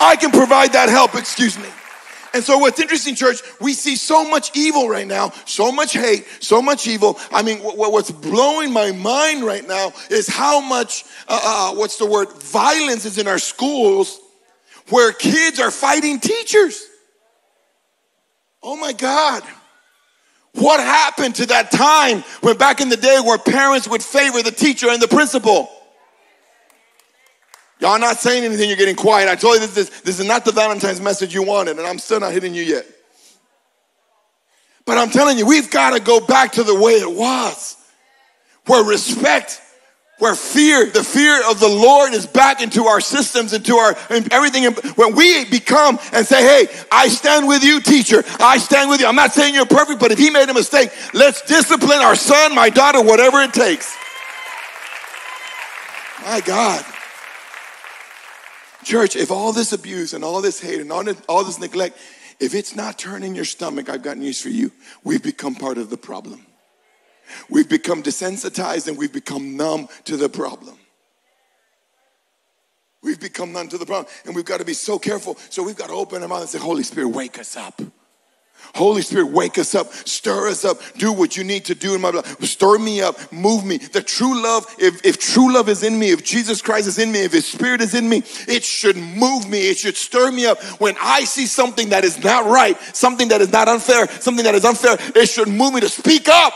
I can provide that help, excuse me. And so, what's interesting, church, we see so much evil right now, so much hate, so much evil. I mean, what's blowing my mind right now is how much, uh, uh, what's the word, violence is in our schools where kids are fighting teachers. Oh my God. What happened to that time when back in the day where parents would favor the teacher and the principal? Y'all not saying anything, you're getting quiet. I told you this, this, this is not the Valentine's message you wanted, and I'm still not hitting you yet. But I'm telling you, we've got to go back to the way it was, where respect, where fear, the fear of the Lord is back into our systems, into our everything. When we become and say, hey, I stand with you, teacher, I stand with you. I'm not saying you're perfect, but if he made a mistake, let's discipline our son, my daughter, whatever it takes. My God. Church, if all this abuse and all this hate and all this, all this neglect, if it's not turning your stomach, I've got news for you. We've become part of the problem. We've become desensitized and we've become numb to the problem. We've become numb to the problem and we've got to be so careful. So we've got to open our mouth and say, Holy Spirit, wake us up. Holy Spirit, wake us up, stir us up, do what you need to do in my life. Stir me up, move me. The true love, if, if true love is in me, if Jesus Christ is in me, if His Spirit is in me, it should move me. It should stir me up. When I see something that is not right, something that is not unfair, something that is unfair, it should move me to speak up.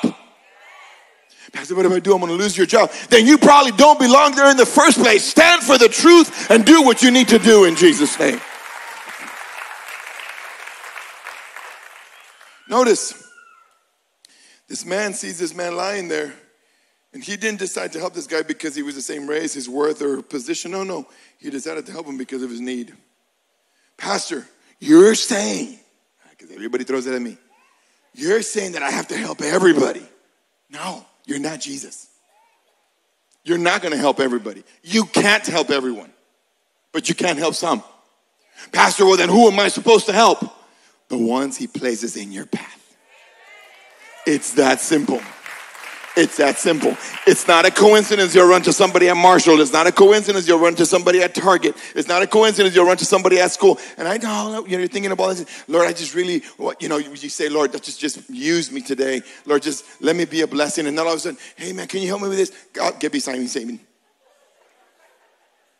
Pastor, what if I do? I'm going to lose your job. Then you probably don't belong there in the first place. Stand for the truth and do what you need to do in Jesus' name. Notice, this man sees this man lying there And he didn't decide to help this guy because he was the same race, his worth, or position. No, no. He decided to help him because of his need. Pastor, you're saying, because everybody throws it at me, you're saying that I have to help everybody. No, you're not Jesus. You're not going to help everybody. You can't help everyone, but you can help some. Pastor, well, then who am I supposed to help? The ones he places in your path. It's that simple. It's that simple. It's not a coincidence you'll run to somebody at Marshall. It's not a coincidence you'll run to somebody at Target. It's not a coincidence you'll run to somebody at school. And I know, you know, you're thinking about this. Lord, I just really, you know, you say, Lord, just, just use me today. Lord, just let me be a blessing. And then all of a sudden, hey man, can you help me with this? God, get beside me, Satan.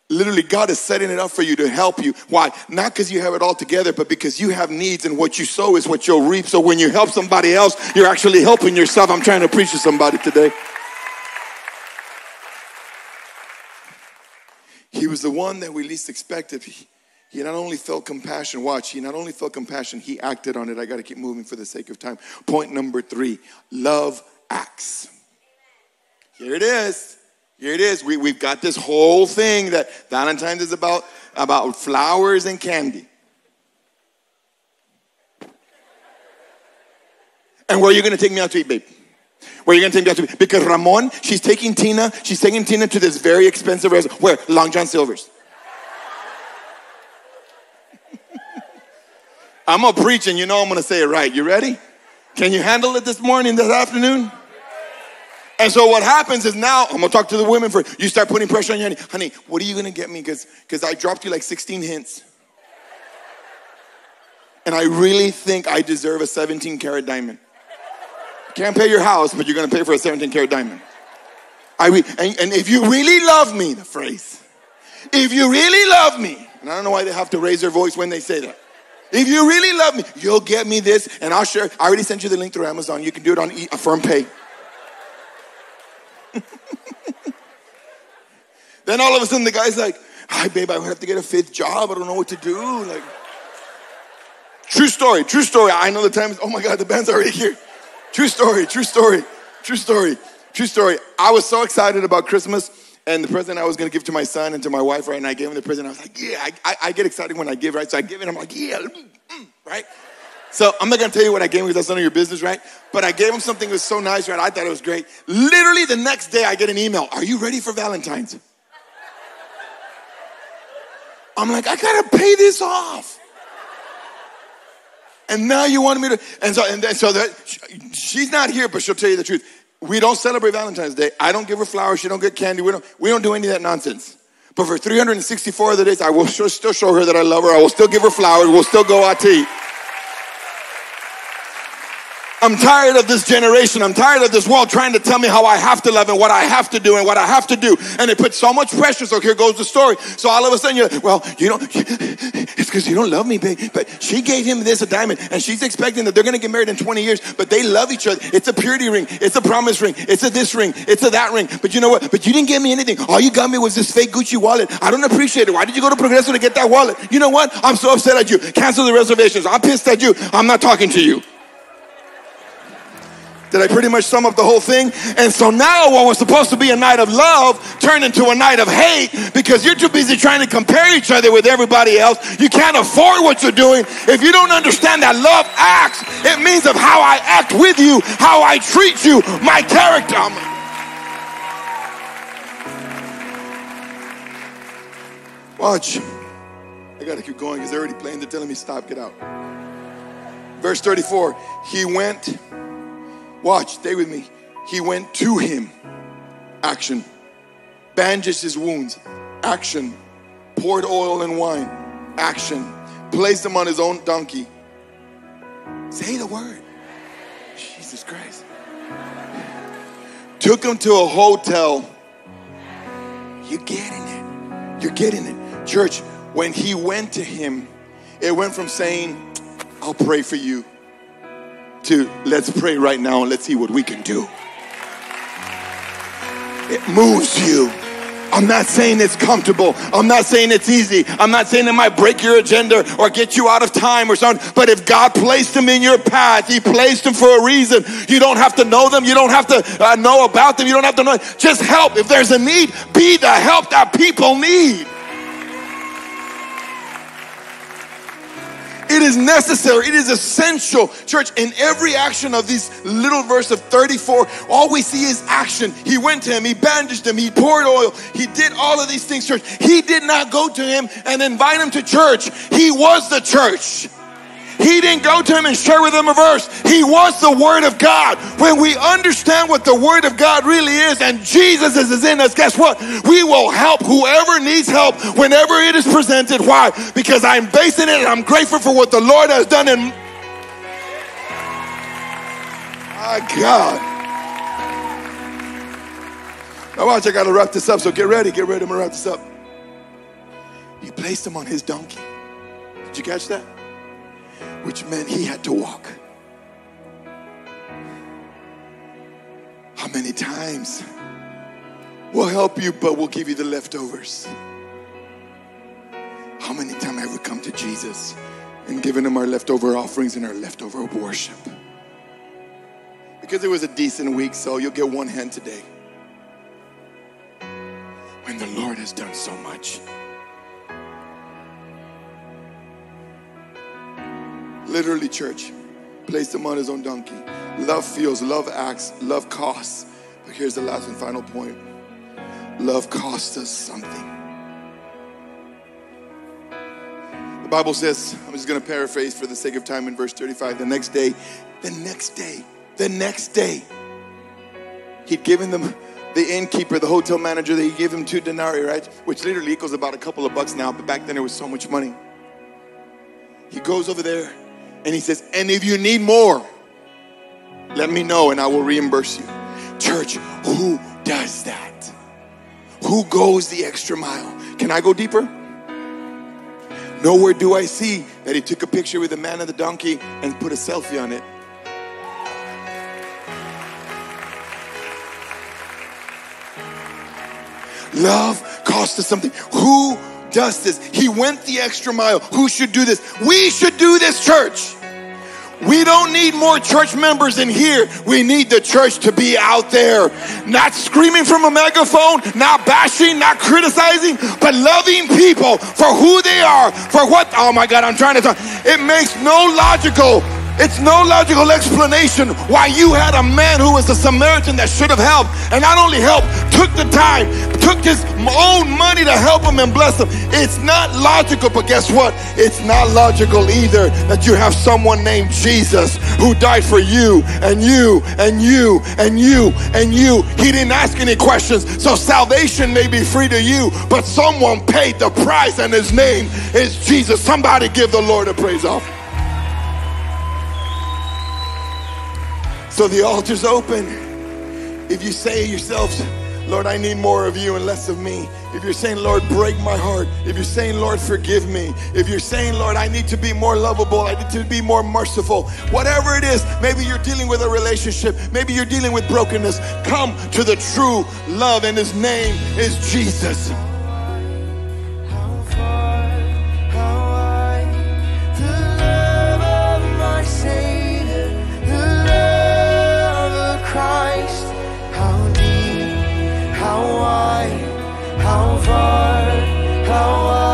Literally, God is setting it up for you to help you. Why? Not because you have it all together, but because you have needs, and what you sow is what you'll reap. So when you help somebody else, you're actually helping yourself. I'm trying to preach to somebody today. He was the one that we least expected. He, he not only felt compassion, watch, he not only felt compassion, he acted on it. I got to keep moving for the sake of time. Point number three love acts. Here it is. Here it is. We, we've got this whole thing that Valentine's is about, about flowers and candy. And where are you going to take me out to eat, babe? Where are you going to take me out to eat? Because Ramon, she's taking Tina, she's taking Tina to this very expensive restaurant. Where? Long John Silver's. I'm going to preach and you know I'm going to say it right. You ready? Can you handle it this morning, this afternoon? And so what happens is now I'm gonna talk to the women for you start putting pressure on your honey. Honey, what are you gonna get me? Because because I dropped you like 16 hints. And I really think I deserve a 17 carat diamond. Can't pay your house, but you're gonna pay for a 17 carat diamond. I re- and, and if you really love me, the phrase, if you really love me, and I don't know why they have to raise their voice when they say that. If you really love me, you'll get me this, and I'll share. I already sent you the link through Amazon. You can do it on e- uh, Affirm Pay. then all of a sudden the guy's like, hi babe, I would have to get a fifth job. I don't know what to do. Like, true story, true story. I know the time is, oh my God, the band's already here. True story, true story, true story, true story. I was so excited about Christmas and the present I was going to give to my son and to my wife, right? And I gave him the present. I was like, yeah, I, I, I get excited when I give, right? So I give it. I'm like, yeah, mm, mm, right? So I'm not gonna tell you what I gave him because that's none of your business, right? But I gave him something that was so nice, right? I thought it was great. Literally the next day, I get an email. Are you ready for Valentine's? I'm like, I gotta pay this off. And now you want me to, and so and so that she's not here, but she'll tell you the truth. We don't celebrate Valentine's Day. I don't give her flowers. She don't get candy. We don't. We don't do any of that nonsense. But for 364 of the days, I will still show her that I love her. I will still give her flowers. We'll still go out to eat. I'm tired of this generation. I'm tired of this world trying to tell me how I have to love and what I have to do and what I have to do. And it puts so much pressure. So here goes the story. So all of a sudden you're, well, you know, it's because you don't love me, babe. But she gave him this a diamond and she's expecting that they're going to get married in 20 years, but they love each other. It's a purity ring. It's a promise ring. It's a this ring. It's a that ring. But you know what? But you didn't give me anything. All you got me was this fake Gucci wallet. I don't appreciate it. Why did you go to Progreso to get that wallet? You know what? I'm so upset at you. Cancel the reservations. I'm pissed at you. I'm not talking to you. Did I pretty much sum up the whole thing? And so now what was supposed to be a night of love turned into a night of hate because you're too busy trying to compare each other with everybody else. You can't afford what you're doing. If you don't understand that love acts, it means of how I act with you, how I treat you, my character. Watch. I gotta keep going because they're already playing. They're telling me stop, get out. Verse 34. He went Watch, stay with me. He went to him. Action. Bandaged his wounds. Action. Poured oil and wine. Action. Placed him on his own donkey. Say the word. Jesus Christ. Took him to a hotel. You're getting it. You're getting it. Church, when he went to him, it went from saying, I'll pray for you to let's pray right now and let's see what we can do. It moves you. I'm not saying it's comfortable. I'm not saying it's easy. I'm not saying it might break your agenda or get you out of time or something. But if God placed them in your path, He placed them for a reason. You don't have to know them. You don't have to uh, know about them. You don't have to know. Just help. If there's a need, be the help that people need. It is necessary. It is essential. Church, in every action of this little verse of 34, all we see is action. He went to him, he bandaged him, he poured oil, he did all of these things, church. He did not go to him and invite him to church. He was the church. He didn't go to him and share with him a verse. He was the Word of God. When we understand what the Word of God really is and Jesus is in us, guess what? We will help whoever needs help whenever it is presented. Why? Because I'm basing it and I'm grateful for what the Lord has done in my God. Now watch, I gotta wrap this up, so get ready, get ready, I'm gonna wrap this up. He placed him on his donkey. Did you catch that? Which meant he had to walk. How many times? We'll help you, but we'll give you the leftovers. How many times have we come to Jesus and given him our leftover offerings and our leftover worship? Because it was a decent week, so you'll get one hand today. When the Lord has done so much. Literally, church, placed him on his own donkey. Love feels, love acts, love costs. But here's the last and final point love costs us something. The Bible says, I'm just going to paraphrase for the sake of time in verse 35. The next day, the next day, the next day, he'd given them the innkeeper, the hotel manager, that he gave him two denarii, right? Which literally equals about a couple of bucks now, but back then it was so much money. He goes over there and he says, And if you need more, let me know and I will reimburse you. Church, who does that? Who goes the extra mile? Can I go deeper? Nowhere do I see that he took a picture with the man and the donkey and put a selfie on it. Love costs us something. Who does this? He went the extra mile. Who should do this? We should do this, church. We don't need more church members in here. We need the church to be out there, not screaming from a megaphone, not bashing, not criticizing, but loving people for who they are, for what. Oh my God, I'm trying to talk. It makes no logical it's no logical explanation why you had a man who was a Samaritan that should have helped and not only helped, took the time, took his own money to help him and bless him. It's not logical, but guess what? It's not logical either that you have someone named Jesus who died for you and you and you and you and you. He didn't ask any questions, so salvation may be free to you, but someone paid the price and his name is Jesus. Somebody give the Lord a praise offering. So the altar's open. If you say yourselves, Lord, I need more of you and less of me. If you're saying, Lord, break my heart. If you're saying, Lord, forgive me. If you're saying, Lord, I need to be more lovable. I need to be more merciful. Whatever it is, maybe you're dealing with a relationship. Maybe you're dealing with brokenness. Come to the true love, and his name is Jesus. How wide, how far, how wide,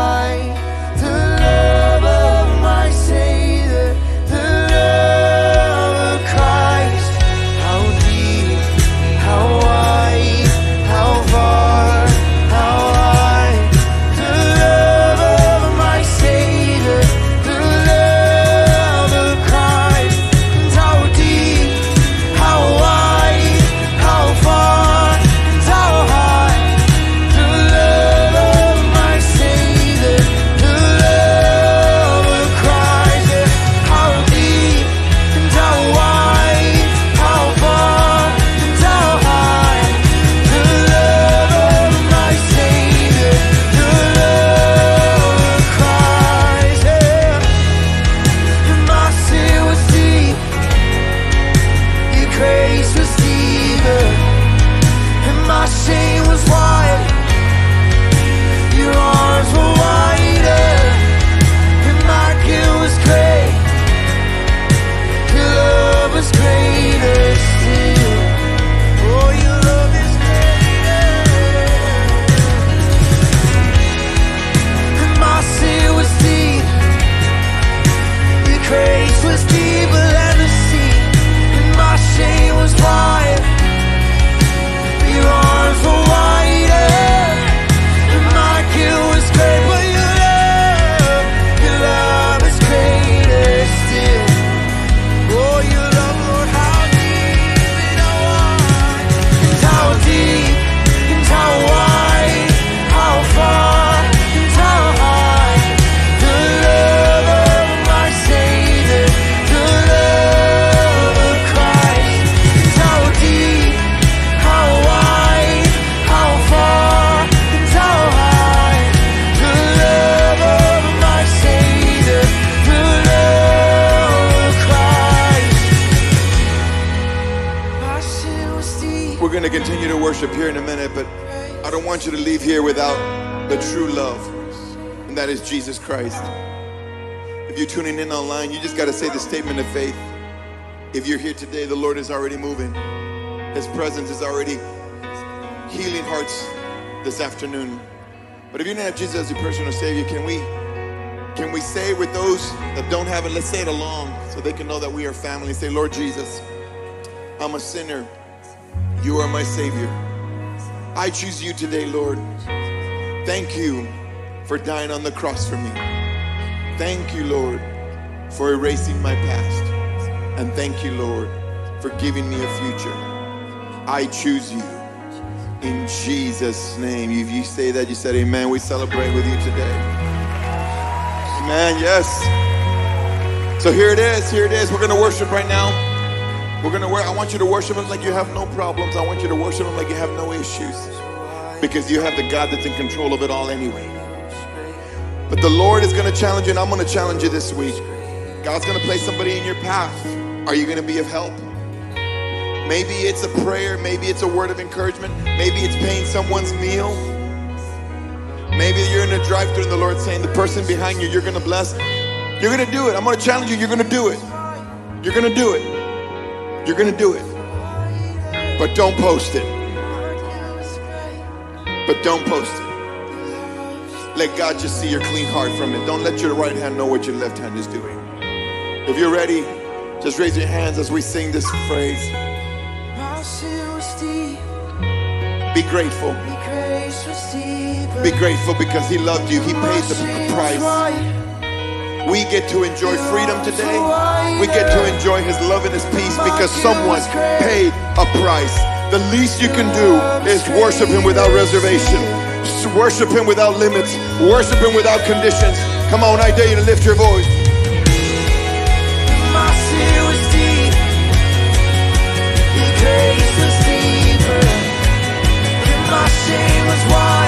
Jesus Christ. If you're tuning in online, you just got to say the statement of faith. If you're here today, the Lord is already moving. His presence is already healing hearts this afternoon. But if you don't have Jesus as your personal Savior, can we can we say with those that don't have it, let's say it along so they can know that we are family. Say, Lord Jesus, I'm a sinner. You are my Savior. I choose you today, Lord. Thank you for dying on the cross for me. Thank you, Lord, for erasing my past. And thank you, Lord, for giving me a future. I choose you. In Jesus' name. If you say that, you said amen. We celebrate with you today. Amen. Yes. So here it is. Here it is. We're going to worship right now. We're to work. I want you to worship him like you have no problems. I want you to worship him like you have no issues. Because you have the God that's in control of it all anyway. But the Lord is going to challenge you, and I'm going to challenge you this week. God's going to place somebody in your path. Are you going to be of help? Maybe it's a prayer, maybe it's a word of encouragement, maybe it's paying someone's meal. Maybe you're in a drive through and the Lord's saying, The person behind you, you're going to bless. You're going to do it. I'm going to challenge you, you're going to do it. You're going to do it. You're going to do it. But don't post it. But don't post it. Let God just see your clean heart from it. Don't let your right hand know what your left hand is doing. If you're ready, just raise your hands as we sing this phrase. Be grateful. Be grateful because He loved you. He paid the price. We get to enjoy freedom today. We get to enjoy His love and His peace because someone paid a price. The least you can do is worship Him without reservation, worship Him without limits, worship Him without conditions. Come on, I dare you to lift your voice. My sin was deep, grace was deeper. And my shame was wide,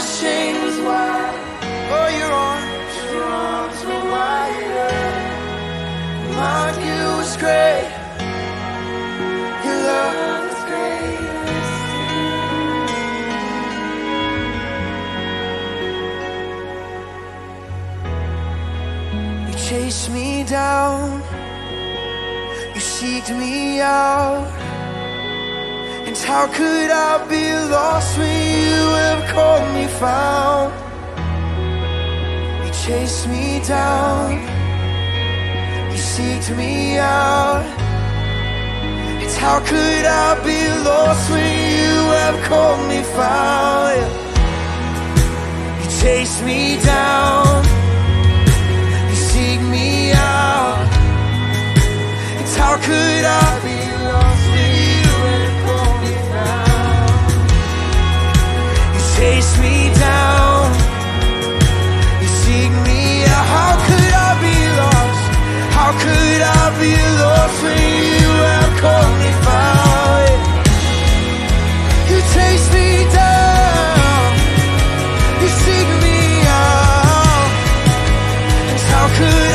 Was wide. Oh, your arms. Your arms were wider. My guilt was great. Your love was greater You chased me down, you seeked me out. How could I be lost when you have called me found? You chased me down, you seeked me out. It's how could I be lost when you have called me found? You chased me down. You seek me out. It's how could I be chase me down. You seek me out. How could I be lost? How could I be lost when you have called me found? You chase me down. You seek me out. And how could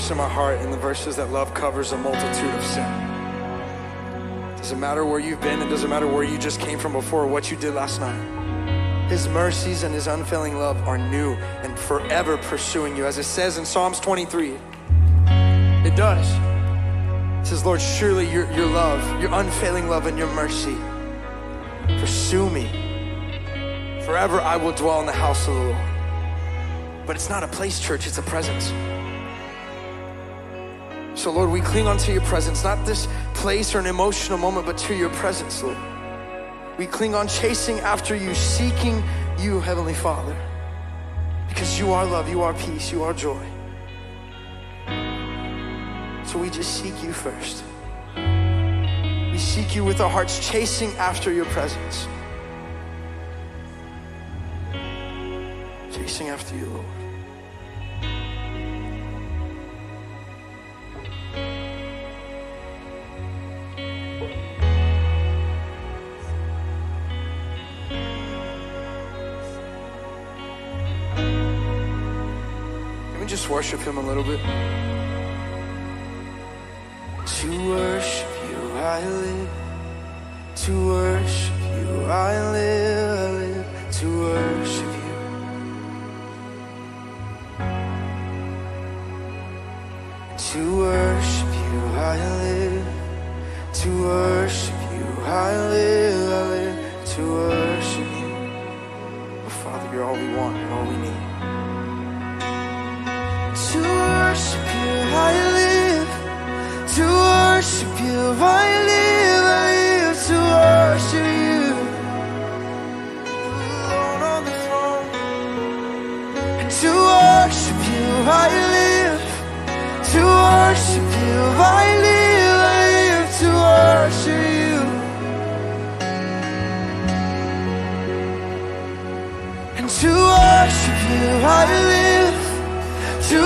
verse in my heart, and the verse is that love covers a multitude of sin. Doesn't matter where you've been, it doesn't matter where you just came from before or what you did last night. His mercies and his unfailing love are new and forever pursuing you. As it says in Psalms 23, it does. It says, Lord, surely your, your love, your unfailing love and your mercy pursue me. Forever I will dwell in the house of the Lord. But it's not a place, church, it's a presence. So, Lord, we cling onto your presence, not this place or an emotional moment, but to your presence, Lord. We cling on chasing after you, seeking you, Heavenly Father. Because you are love, you are peace, you are joy. So we just seek you first. We seek you with our hearts, chasing after your presence. Chasing after you, Lord. Worship him a little bit? To worship you, I live. To worship you, I live. I live to worship you. To worship you, I live. To worship you, I live. I live to worship I live. I live to worship you. And to worship you, I live. To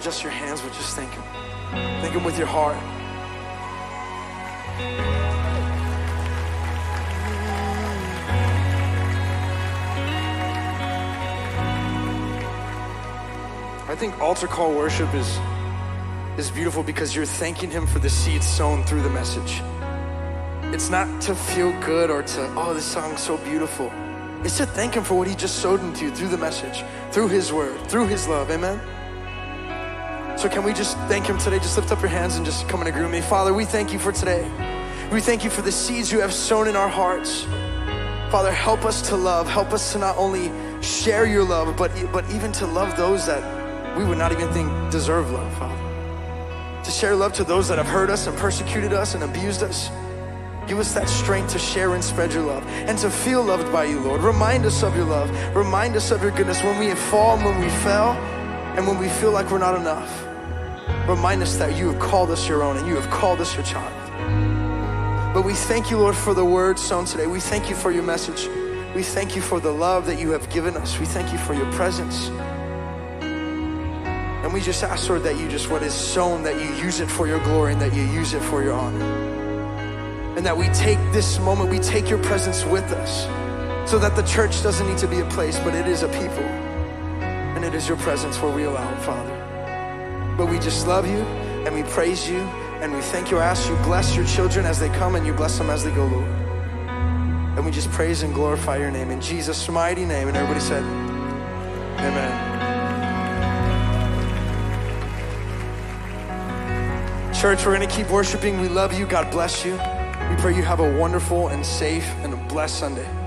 with just your hands, but just thank Him. Thank Him with your heart. I think altar call worship is is beautiful because you're thanking him for the seeds sown through the message. It's not to feel good or to, oh, this song's so beautiful. It's to thank him for what he just sowed into you through the message, through his word, through his love. Amen. So can we just thank him today? Just lift up your hands and just come and agree with me. Father, we thank you for today. We thank you for the seeds you have sown in our hearts. Father, help us to love. Help us to not only share your love, but, but even to love those that we would not even think deserve love, Father. To share love to those that have hurt us and persecuted us and abused us. Give us that strength to share and spread your love and to feel loved by you, Lord. Remind us of your love. Remind us of your goodness when we fall and when we fell and when we feel like we're not enough. Remind us that you have called us your own and you have called us your child. But we thank you, Lord, for the word sown today. We thank you for your message. We thank you for the love that you have given us. We thank you for your presence. And we just ask, Lord, that you just what is sown, that you use it for your glory and that you use it for your honor. And that we take this moment, we take your presence with us so that the church doesn't need to be a place, but it is a people. And it is your presence where we allow Father. But we just love you and we praise you and we thank you. I ask you, bless your children as they come and you bless them as they go, Lord. And we just praise and glorify your name in Jesus' mighty name. And everybody said, Amen. Church, we're going to keep worshiping. We love you. God bless you. We pray you have a wonderful and safe and a blessed Sunday.